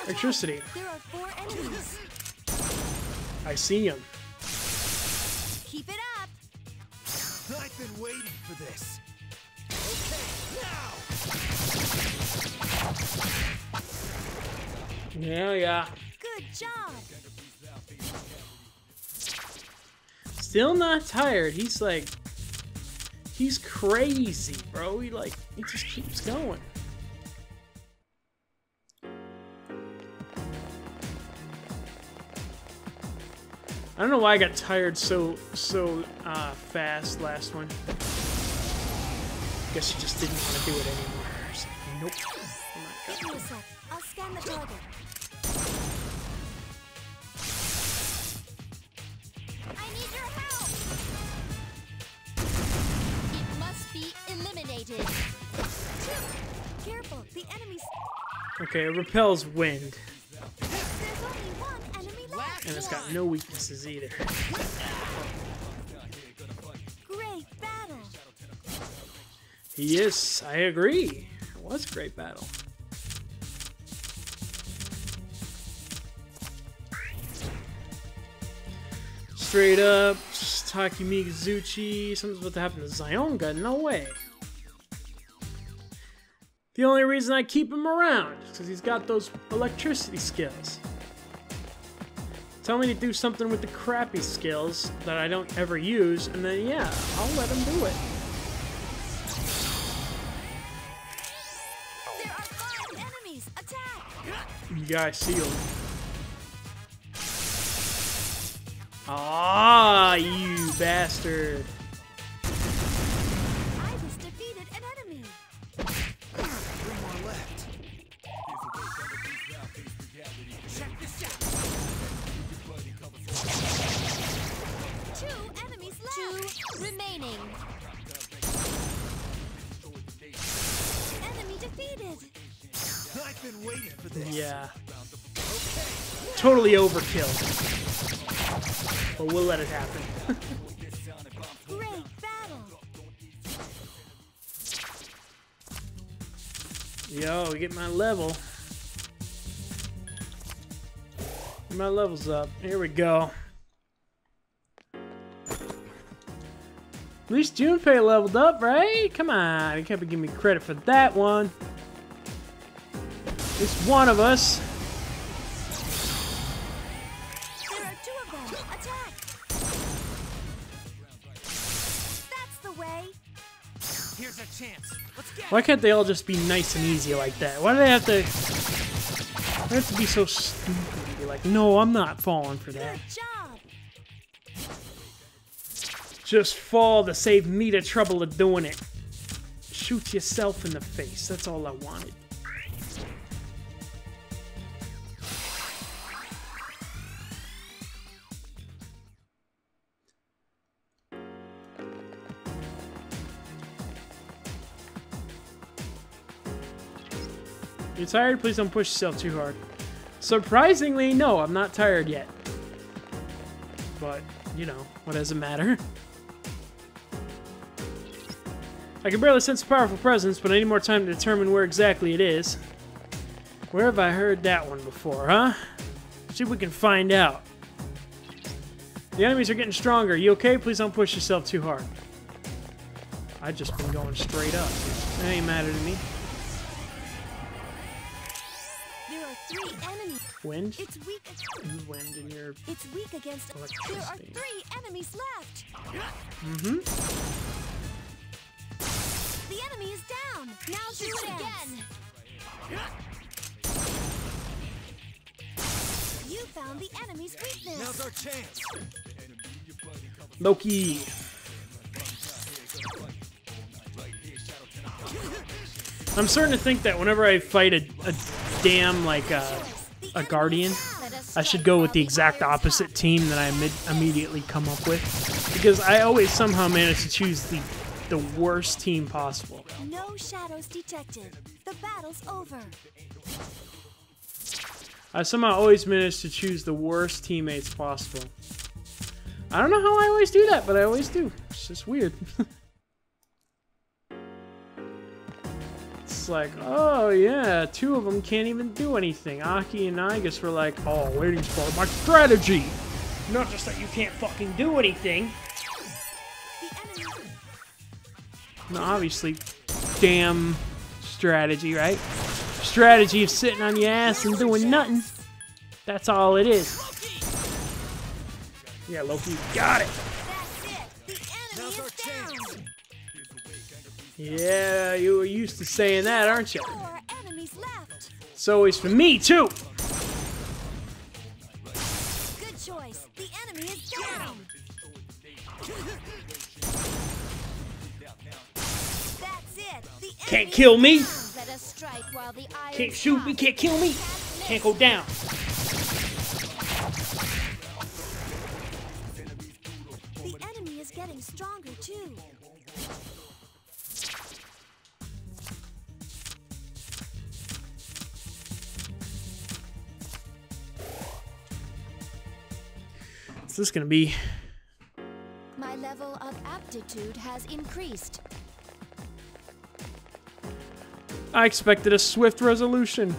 Electricity. There are four enemies. I see him. Keep it up. I've been waiting for this. Okay, now. Yeah, yeah. Good job. Still not tired. He's like, he's crazy, bro. He like, he just keeps going. I don't know why I got tired so so uh, fast last one. Guess you just didn't want to do it anymore. So, nope. Oh my Give god. me. I'll scan the target. I need your help. It must be eliminated. Careful, the enemy's. Okay, it repels wind, and it's got no weaknesses either. Great battle. Yes, I agree. It was a great battle. Straight up, Take-Mikazuchi. Something's about to happen to Zionga. No way. The only reason I keep him around is because he's got those electricity skills. Tell me to do something with the crappy skills that I don't ever use, and then yeah, I'll let him do it. There are five enemies. Attack. You guys see him. Ah, you bastard. Two. Enemy defeated. I've been waiting for this. Yeah. Totally overkill. But we'll let it happen. Great battle. Yo, we get my level. My levels up. Here we go. Least Junpei leveled up, right? Come on, you can't be giving me credit for that one. It's one of us. There are two of them. Attack. That's the way. Here's a chance. Why can't they all just be nice and easy like that? Why do they have to? They have to be so stupid and be like, no, I'm not falling for that. Just fall to save me the trouble of doing it. Shoot yourself in the face. That's all I wanted. You're tired? Please don't push yourself too hard. Surprisingly, no, I'm not tired yet. But, you know, what does it matter? I can barely sense a powerful presence, but I need more time to determine where exactly it is. Where have I heard that one before, huh? See if we can find out. The enemies are getting stronger. You okay? Please don't push yourself too hard. I've just been going straight up. That ain't matter to me. There are three enemies. Wind? It's weak. You wind in your... It's weak against. There are three enemies left. Mm-hmm. The enemy is down. Now's your chance. again. You found the enemy's weakness. Now's our chance. Loki. I'm starting to think that whenever I fight a, a damn like uh, The a guardian, is down. Let us I should go with the exact opposite team that I mid- immediately come up with because I always somehow manage to choose the the worst team possible. No shadows detected. The battle's over. I somehow always manage to choose the worst teammates possible. I don't know how I always do that, but I always do. It's just weird. it's like, oh yeah, two of them can't even do anything. Aki and Aigis were like, oh, waiting's part of my strategy. Not just that you can't fucking do anything. Obviously, damn strategy, right? Strategy of sitting on your ass and doing nothing. That's all it is. Yeah, Loki, got it. Yeah, you were used to saying that, aren't you? It's always for me, too. Good choice. The enemy is down. Can't kill me. Can't shoot me. Can't kill me. Can't go down. The enemy is getting stronger too. Is this gonna be? My level of aptitude has increased. I expected a swift resolution.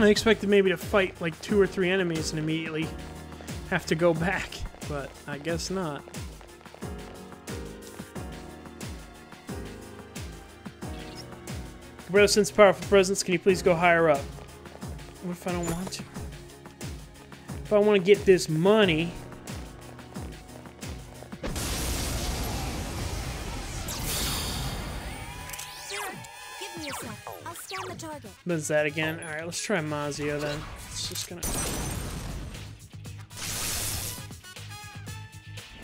I expected maybe to fight like two or three enemies and immediately have to go back, but I guess not. Since powerful presence, can you please go higher up? What if I don't want to? If I want to get this money, target. That again? Alright, let's try Mazio then. It's just gonna.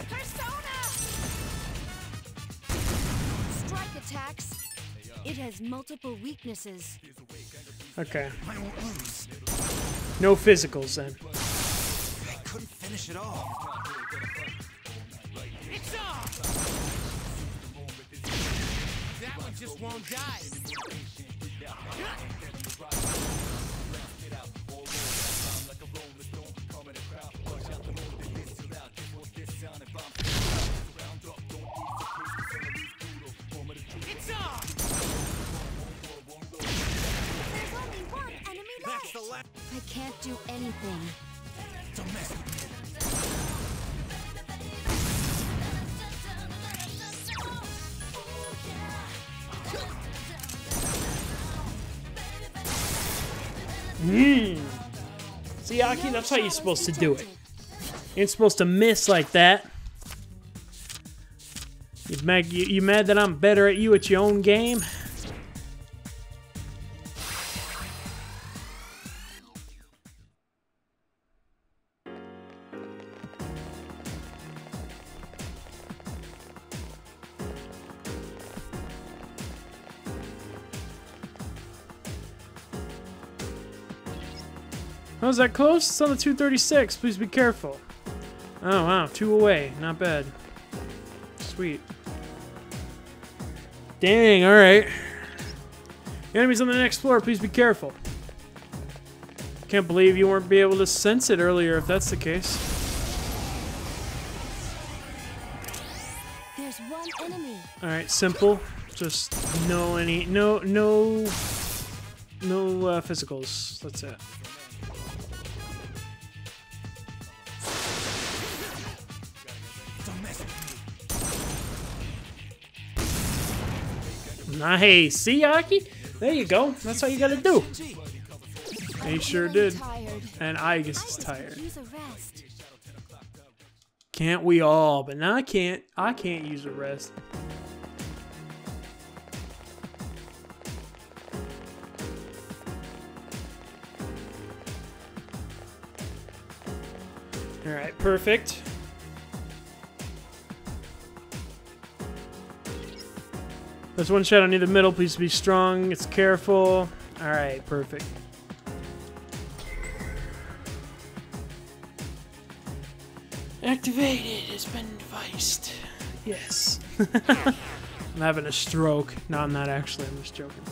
Persona! Strike attacks. It has multiple weaknesses. Okay. No physicals then. I couldn't finish it off. It's off! That one just won't die. I can't do anything. Me. Mmm. See, Aki, that's how you're supposed to do it. You ain't supposed to miss like that. You mad, you, you mad that I'm better at you at your own game? Is that close? It's on the 236. Please be careful. Oh, wow. Two away. Not bad. Sweet. Dang, alright. Enemies on the next floor. Please be careful. Can't believe you weren't be able to sense it earlier if that's the case. There's one enemy. Alright, simple. Just no any... No, no... No uh, physicals. That's it. Nice. See, Aki? There you go. That's how you gotta do. He sure did. And I is just could tired. Can't we all? But now I can't. I can't use a rest. All right, perfect. There's one shadow near the middle. Please be strong. It's careful. All right, perfect. Activated It's been devised. Yes. I'm having a stroke. No, I'm not actually. I'm just joking.